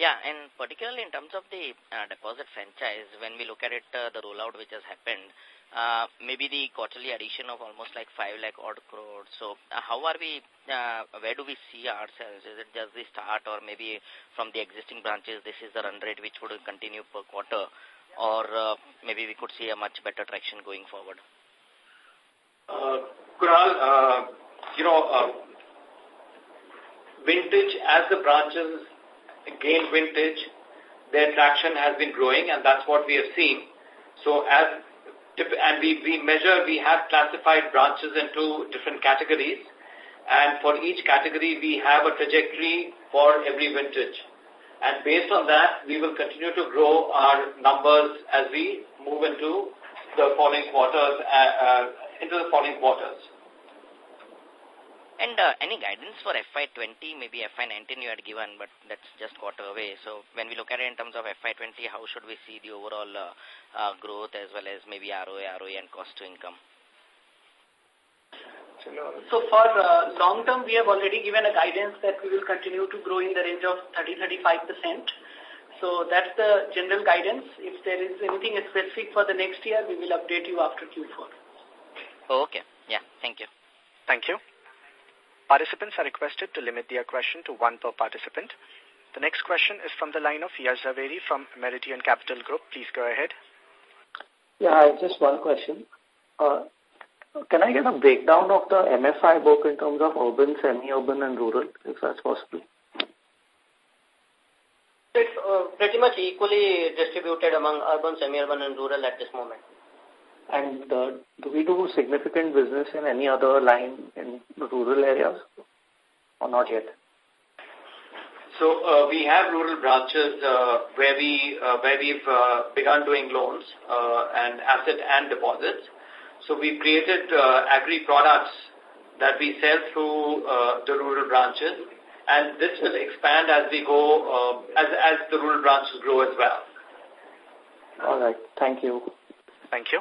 Yeah, and particularly in terms of the uh, deposit franchise, when we look at it, uh, the rollout which has happened, uh, maybe the quarterly addition of almost like 5 lakh odd crores. So uh, how are we, where do we see ourselves? Is it just the start or maybe from the existing branches, this is the run rate which would continue per quarter? Or maybe we could see a much better traction going forward? Uh, Kunal, you know, vintage as the branches gain vintage, their traction has been growing and that's what we have seen. So as, and we, we measure, we have classified branches into different categories and for each category we have a trajectory for every vintage. And based on that, we will continue to grow our numbers as we move into the following quarters, uh, uh, into the following quarters. And uh, any guidance for FY20, maybe FY19 you had given, but that's just quarter away. So when we look at it in terms of FY20, how should we see the overall uh, uh, growth as well as maybe ROA, ROE and cost to income? So for uh, long term, we have already given a guidance that we will continue to grow in the range of 30-35%. So that's the general guidance. If there is anything specific for the next year, we will update you after Q4. Oh, okay. Yeah. Thank you. Thank you. Participants are requested to limit their question to one per participant. The next question is from the line of Yash Zaveri from Meridian Capital Group. Please go ahead. Yeah, I just one question. Uh, can I get a breakdown of the MFI book in terms of urban, semi-urban and rural, if that's possible? It's uh, pretty much equally distributed among urban, semi-urban and rural at this moment. And uh, do we do significant business in any other line in rural areas or not yet? So uh, we have rural branches uh, where we uh, where we've uh, begun doing loans uh, and asset and deposits. So we've created uh, agri products that we sell through uh, the rural branches, and this will expand as we go uh, as as the rural branches grow as well. All right. Thank you. Thank you.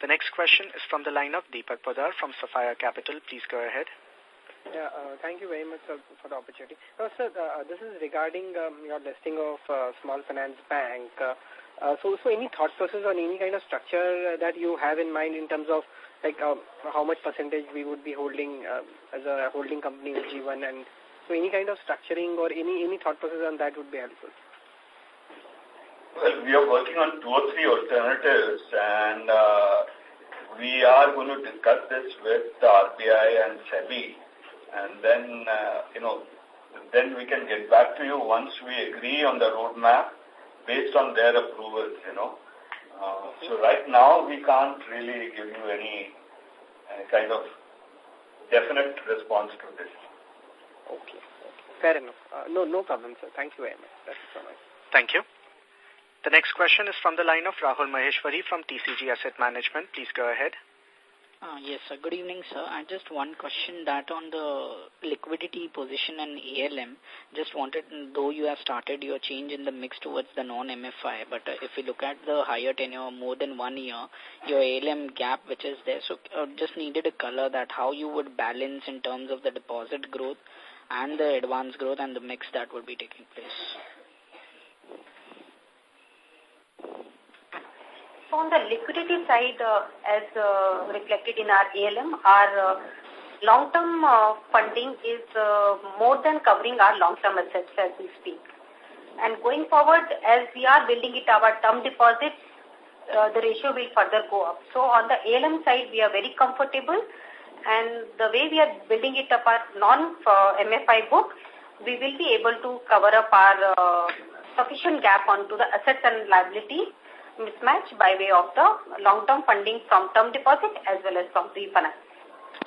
The next question is from the line of Deepak Podar from Sapphire Capital. Please go ahead. Yeah, uh, thank you very much sir, for the opportunity. No, sir, uh, this is regarding um, your listing of uh, Small Finance Bank. Uh, uh, so, so any thought process on any kind of structure that you have in mind in terms of like um, how much percentage we would be holding uh, as a holding company with Ujjivan and so any kind of structuring or any any thought process on that would be helpful. Well, we are working on two or three alternatives and uh, we are going to discuss this with the RBI and SEBI and then, uh, you know, then we can get back to you once we agree on the roadmap based on their approvals, you know. Uh, so right now we can't really give you any uh, kind of definite response to this. Okay. okay. Fair enough. Uh, no, no problem, sir. Thank you very much. That's so much. Thank you. The next question is from the line of Rahul Maheshwari from TCG Asset Management. Please go ahead. Uh, yes, sir. Good evening, sir. I just one question that on the liquidity position and ALM, just wanted, though you have started your change in the mix towards the non-MFI, but uh, if you look at the higher tenure, more than one year, your ALM gap which is there, so uh, just needed a color that how you would balance in terms of the deposit growth and the advance growth and the mix that would be taking place. On the liquidity side, uh, as uh, reflected in our ALM, our uh, long-term uh, funding is uh, more than covering our long-term assets as we speak. And going forward, as we are building it our term deposits, the ratio will further go up. So on the ALM side, we are very comfortable. And the way we are building it up our non-MFI book, we will be able to cover up our sufficient gap onto the assets and liability mismatch by way of the long-term funding from term deposit as well as from refinance.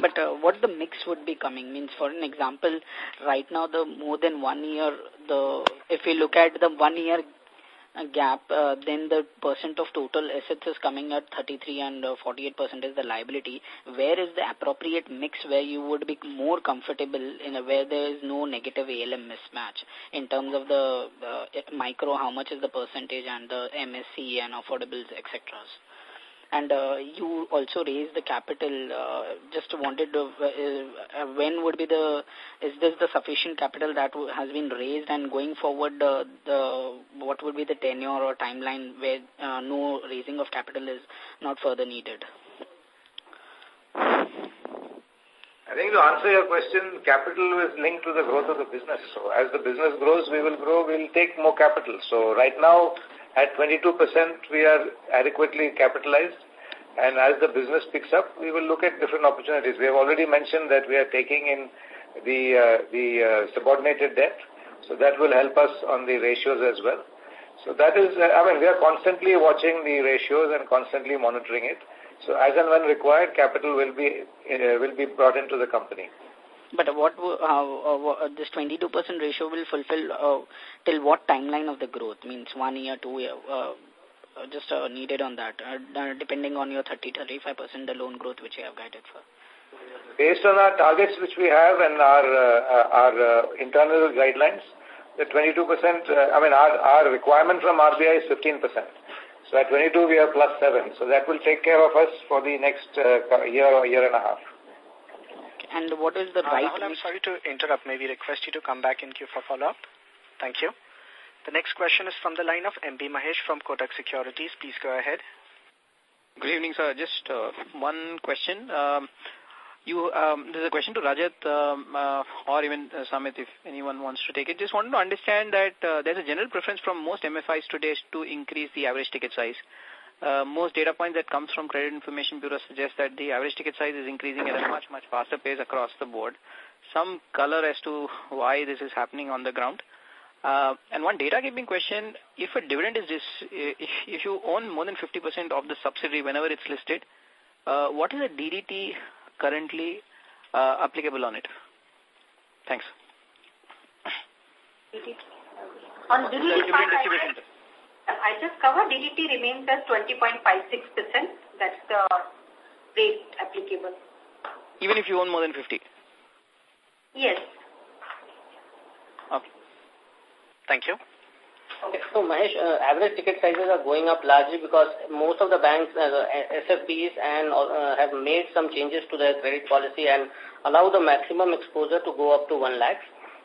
But uh, what the mix would be coming means, for an example, right now the more than one year, the if we look at the one year gap, uh, then the percent of total assets is coming at 33 and 48% uh, is the liability. Where is the appropriate mix where you would be more comfortable in a where there is no negative ALM mismatch in terms of the uh, micro, how much is the percentage and the MSE and affordables, etc. And uh, you also raised the capital. Uh, just wanted to, uh, uh, when would be the, is this the sufficient capital that has been raised and going forward, uh, the what would be the tenure or timeline where uh, no raising of capital is not further needed? I think to answer your question, capital is linked to the growth of the business. So as the business grows, we will grow, we'll take more capital. So right now, at 22%, we are adequately capitalized. And as the business picks up, we will look at different opportunities. We have already mentioned that we are taking in the, uh, the uh, subordinated debt. So that will help us on the ratios as well. So that is, uh, I mean, we are constantly watching the ratios and constantly monitoring it. So as and when required, capital will be, uh, will be brought into the company. But what uh, uh, this 22% ratio will fulfill uh, till what timeline of the growth? Means one year, two year, uh, uh just uh, needed on that, uh, depending on your 30-35% the loan growth which you have guided for. Based on our targets which we have and our uh, our uh, internal guidelines, the 22%, uh, I mean, our, our requirement from RBI is 15%. So at 22, we are plus 7. So that will take care of us for the next uh, year or year and a half. And what is the uh, right... Rahul, I'm sorry to interrupt. Maybe request you to come back in queue for follow-up. Thank you. The next question is from the line of MP Mahesh from Kotak Securities. Please go ahead. Good evening, sir. Just uh, one question. Um, you, um, there's a question to Rajat um, uh, or even uh, Samit if anyone wants to take it. Just wanted to understand that uh, there's a general preference from most MFIs today to increase the average ticket size. Uh, most data points that comes from Credit Information Bureau suggest that the average ticket size is increasing at a much, much faster pace across the board. Some color as to why this is happening on the ground. Uh, and one data keeping question, if a dividend is this, if, if you own more than 50% of the subsidiary whenever it's listed, uh, what is the DDT currently uh, applicable on it? Thanks. On DDT, I just covered DDT remains at 20.56%. That's the rate applicable. Even if you own more than 50? Yes. Okay. Thank you. Okay, so Mahesh, uh, average ticket sizes are going up largely because most of the banks, uh, SFBs, and uh, have made some changes to their credit policy and allow the maximum exposure to go up to 1 lakh.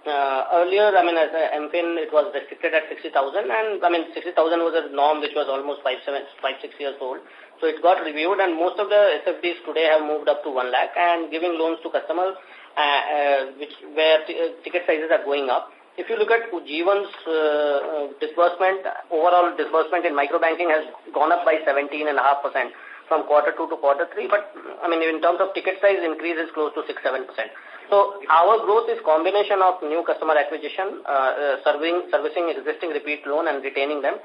Uh, earlier, I mean, as MFIN, it was restricted at 60,000 and I mean, 60,000 was a norm which was almost five, seven, five, six years old. So it got reviewed and most of the SFBs today have moved up to 1 lakh and giving loans to customers uh, uh, which where uh, ticket sizes are going up. If you look at Ujjivan's uh, uh, disbursement, overall disbursement in microbanking has gone up by 17.5% from quarter two to quarter three. But, I mean, in terms of ticket size, increase is close to 6-7%. So, our growth is combination of new customer acquisition, uh, uh, serving, servicing existing repeat loan and retaining them.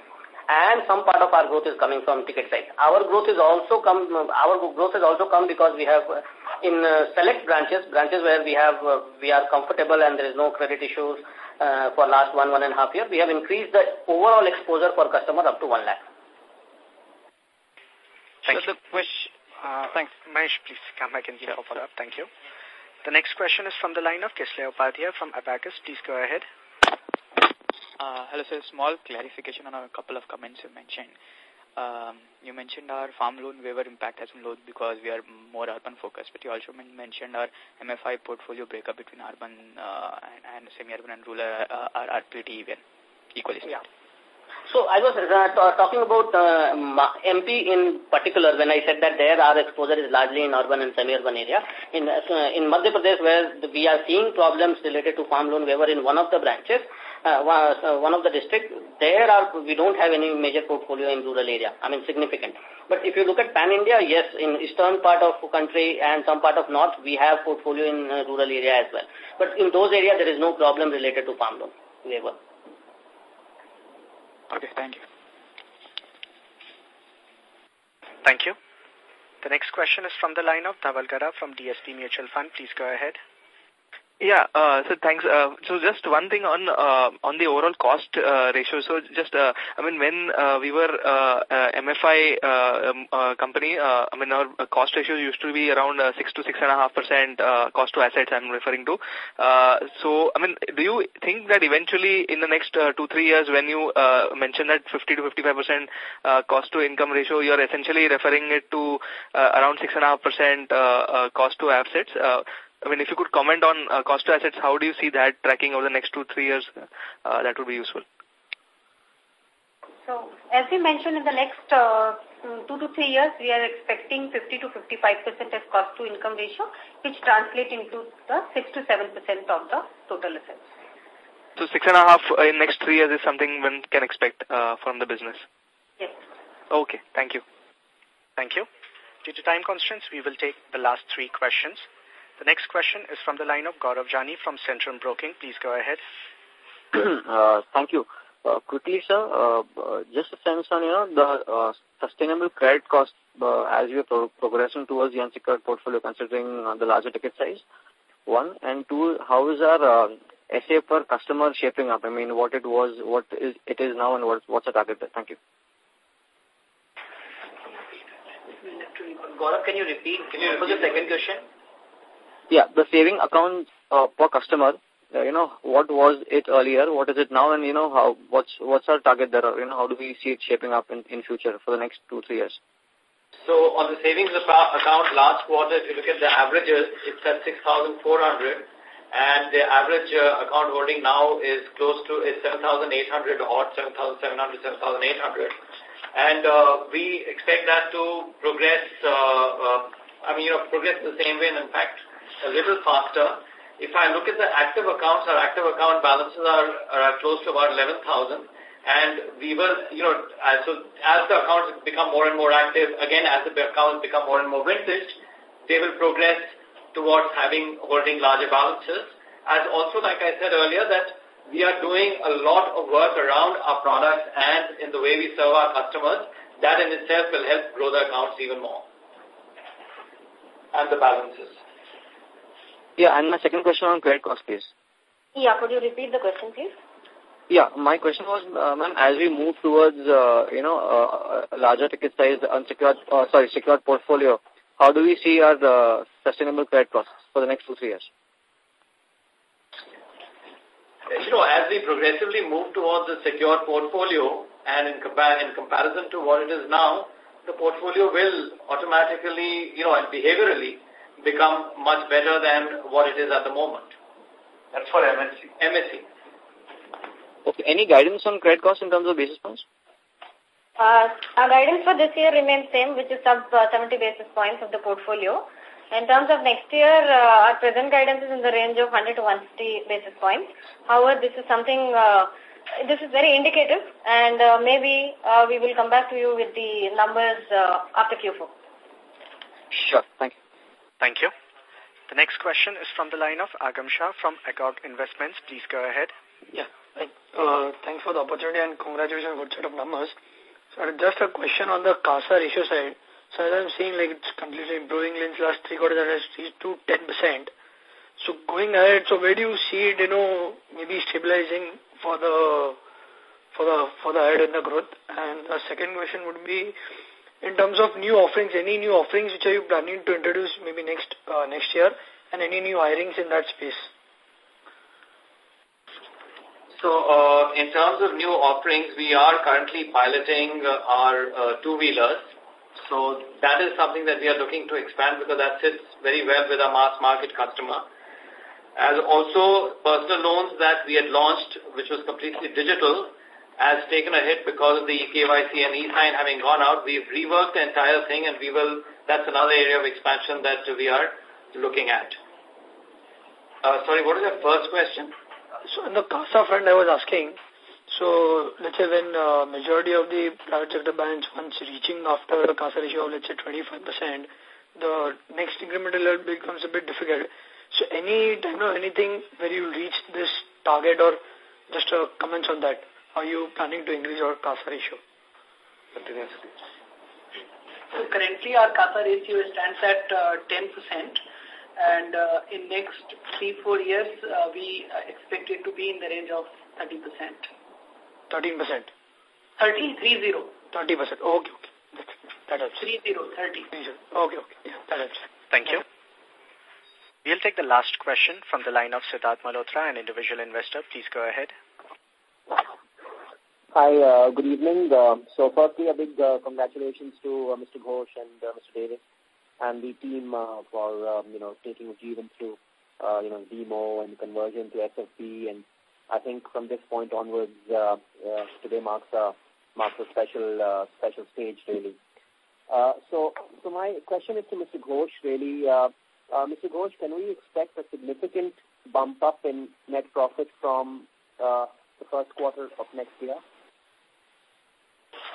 And some part of our growth is coming from ticket size. Our growth is also come, our growth has also come because we have uh, in uh, select branches, branches where we have, uh, we are comfortable and there is no credit issues, uh, for last one, one and a half year, we have increased the overall exposure for customer up to 1 lakh. Thank so you. The question, uh, thanks. Mahesh, please come back and give a follow-up. Thank you. The next question is from the line of Kisle Upadhyay from Abacus. Please go ahead. Uh, hello, sir. Small clarification on a couple of comments you mentioned. Um, you mentioned our farm loan waiver impact has been low because we are more urban focused, but you also mentioned our MFI portfolio breakup between urban uh, and, and semi-urban and rural uh, are, are pretty even, equally. Yeah. So I was uh, talking about uh, MP in particular when I said that there our exposure is largely in urban and semi-urban area. In, uh, in Madhya Pradesh where we are seeing problems related to farm loan waiver in one of the branches, uh, one of the districts, there are, we don't have any major portfolio in rural area. I mean, significant. But if you look at pan-India, yes, in eastern part of country and some part of north, we have portfolio in uh, rural area as well. But in those areas, there is no problem related to farm loan waiver. Okay, thank you. Thank you. The next question is from the line of Dhaval from DSP Mutual Fund. Please go ahead. Yeah, uh, so thanks. Uh, so just one thing on uh, on the overall cost uh, ratio. So just, uh, I mean, when uh, we were uh, uh, MFI uh, um, uh, company, uh, I mean, our cost ratio used to be around uh, 6 to 6.5% uh, cost to assets I'm referring to. Uh, so, I mean, do you think that eventually in the next uh, two, three years when you uh, mention that 50 to 55% uh, cost to income ratio, you're essentially referring it to uh, around 6.5% uh, uh, cost to assets? Uh, I mean, if you could comment on uh, cost to assets, how do you see that tracking over the next two, three years? Uh, that would be useful. So, as we mentioned, in the next uh, mm, two to three years, we are expecting 50 to 55 percent as cost to income ratio, which translates into the 6 to 7 percent of the total assets. So six and a half uh, in next three years is something one can expect uh, from the business. Yes. Okay, thank you. Thank you. Due to time constraints, we will take the last three questions. The next question is from the line of Gaurav Jani from Centrum Broking. Please go ahead. uh, thank you. Uh, quickly, sir, uh, uh, just a sense on, you know, the uh, sustainable credit cost uh, as we are pro progressing towards the unsecured portfolio considering uh, the larger ticket size. One. And two, how is our uh, SA per customer shaping up? I mean, what it was, what is it is now, and what, what's the target there? Thank you. Gaurav, can you repeat? Can you repeat the second question? Yeah, the saving account uh, per customer, uh, you know, what was it earlier, what is it now, and, you know, how what's what's our target there, you know, how do we see it shaping up in, in future for the next two, three years? So on the savings account last quarter, if you look at the averages, it's at 6,400 and the average uh, account holding now is close to is 7,800 or 7,700, 7,800. And we expect that to progress, uh, I mean, you know, progress the same way and in fact a little faster. If I look at the active accounts, our active account balances are, are close to about 11,000. And we will, you know, as, so as the accounts become more and more active, again, as the accounts become more and more vintage, they will progress towards having, holding larger balances. As also, like I said earlier, that we are doing a lot of work around our products and in the way we serve our customers. That in itself will help grow the accounts even more. And the balances. Yeah, and my second question on credit cost, please. Yeah, could you repeat the question, please? Yeah, my question was, uh, ma'am, as we move towards, uh, you know, uh, larger ticket size, unsecured, uh, sorry, secured portfolio, how do we see our uh, sustainable credit costs for the next two, three years? You know, as we progressively move towards the secured portfolio and in, compa in comparison to what it is now, the portfolio will automatically, you know, and behaviorally become much better than what it is at the moment. That's for MSE. MSE. Okay. Any guidance on credit cost in terms of basis points? Uh, our guidance for this year remains same, which is sub uh, 70 basis points of the portfolio. In terms of next year, uh, our present guidance is in the range of 100 to 150 basis points. However, this is something, uh, this is very indicative and uh, maybe uh, we will come back to you with the numbers uh, after Q4. Sure. Thank you. Thank you. The next question is from the line of Agam Shah from Agog Investments. Please go ahead. Yeah. Uh, thanks for the opportunity and congratulations on good set of numbers. So just a question on the CASA ratio side. So as I'm seeing like it's completely improving in last three quarters that has reached to 10%. So going ahead, so where do you see it, you know, maybe stabilizing for the for the for the ahead in the growth? And the second question would be in terms of new offerings, any new offerings which are you planning to introduce maybe next uh, next year and any new hirings in that space? So, uh, in terms of new offerings, we are currently piloting uh, our uh, two-wheelers. So, that is something that we are looking to expand because that sits very well with our mass market customer. As also, personal loans that we had launched, which was completely digital, has taken a hit because of the KYC and e-sign having gone out. We've reworked the entire thing and we will, that's another area of expansion that we are looking at. Uh, sorry, what is your first question? So in the CASA front, I was asking, so let's say when uh, majority of the private sector banks, once reaching after a CASA ratio of let's say 25%, the next incremental level becomes a bit difficult. So any time or anything where you reach this target or just a comments on that, are you planning to increase your CASA ratio? So currently our CASA ratio stands at uh, 10% And uh, in next three, four years, uh, we expect it to be in the range of 30%. 13%? 30, 30. 30%. Okay, okay. That helps. 30, 30. Okay, okay. Yeah, that helps. Thank you. We'll take the last question from the line of Siddharth Malhotra, an individual investor. Please go ahead. Hi, uh, good evening. Uh, so firstly, a big uh, congratulations to uh, Mr. Ghosh and uh, Mr. Davis and the team uh, for, um, you know, taking Ujjivan through, uh, you know, demo and conversion to SFB. And I think from this point onwards, uh, uh, today marks a, marks a special, uh, special stage, really. Uh, so, so my question is to Mr. Ghosh, really. Uh, uh, Mr. Ghosh, can we expect a significant bump up in net profit from uh, the first quarter of next year?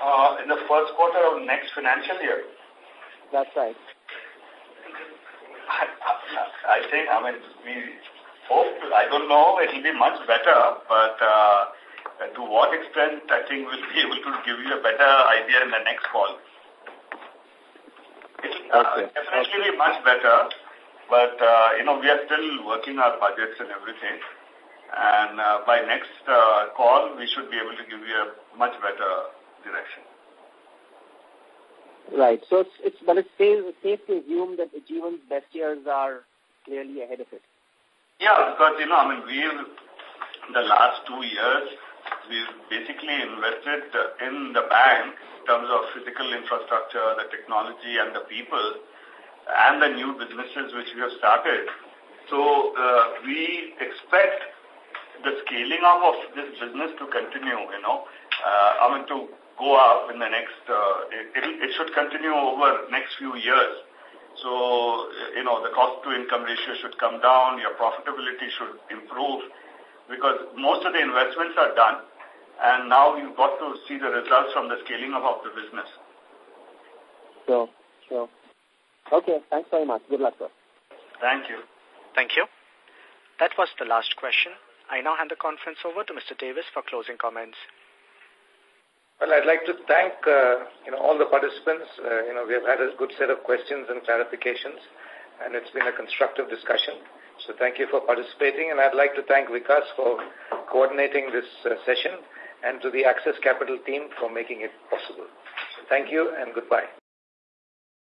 Uh, in the first quarter of next financial year. That's right. I, I, think, I mean, we hope, to, I don't know, it will be much better, but uh, to what extent, I think we'll be able to give you a better idea in the next call. It will uh, definitely okay. be much better, but, uh, you know, we are still working our budgets and everything. And uh, by next uh, call, we should be able to give you a much better direction. Right. So it's, it's but it's safe, safe to assume that Ujjivan's best years are clearly ahead of it. Yeah, because, you know, I mean, we've, in the last two years, we've basically invested in the bank in terms of physical infrastructure, the technology and the people, and the new businesses which we have started. So uh, we expect the scaling up of this business to continue, you know. Uh, I mean, to go up in the next, uh, it, it should continue over next few years. So, you know, the cost to income ratio should come down, your profitability should improve because most of the investments are done and now you've got to see the results from the scaling up of the business. Sure, sure. Okay, thanks very much. Good luck, sir. Thank you. Thank you. That was the last question. I now hand the conference over to Mr. Davis for closing comments. Well, I'd like to thank uh, you know all the participants. Uh, you know, we have had a good set of questions and clarifications, and it's been a constructive discussion. So thank you for participating, and I'd like to thank Vikas for coordinating this uh, session, and to the Axis Capital team for making it possible. So thank you, and goodbye.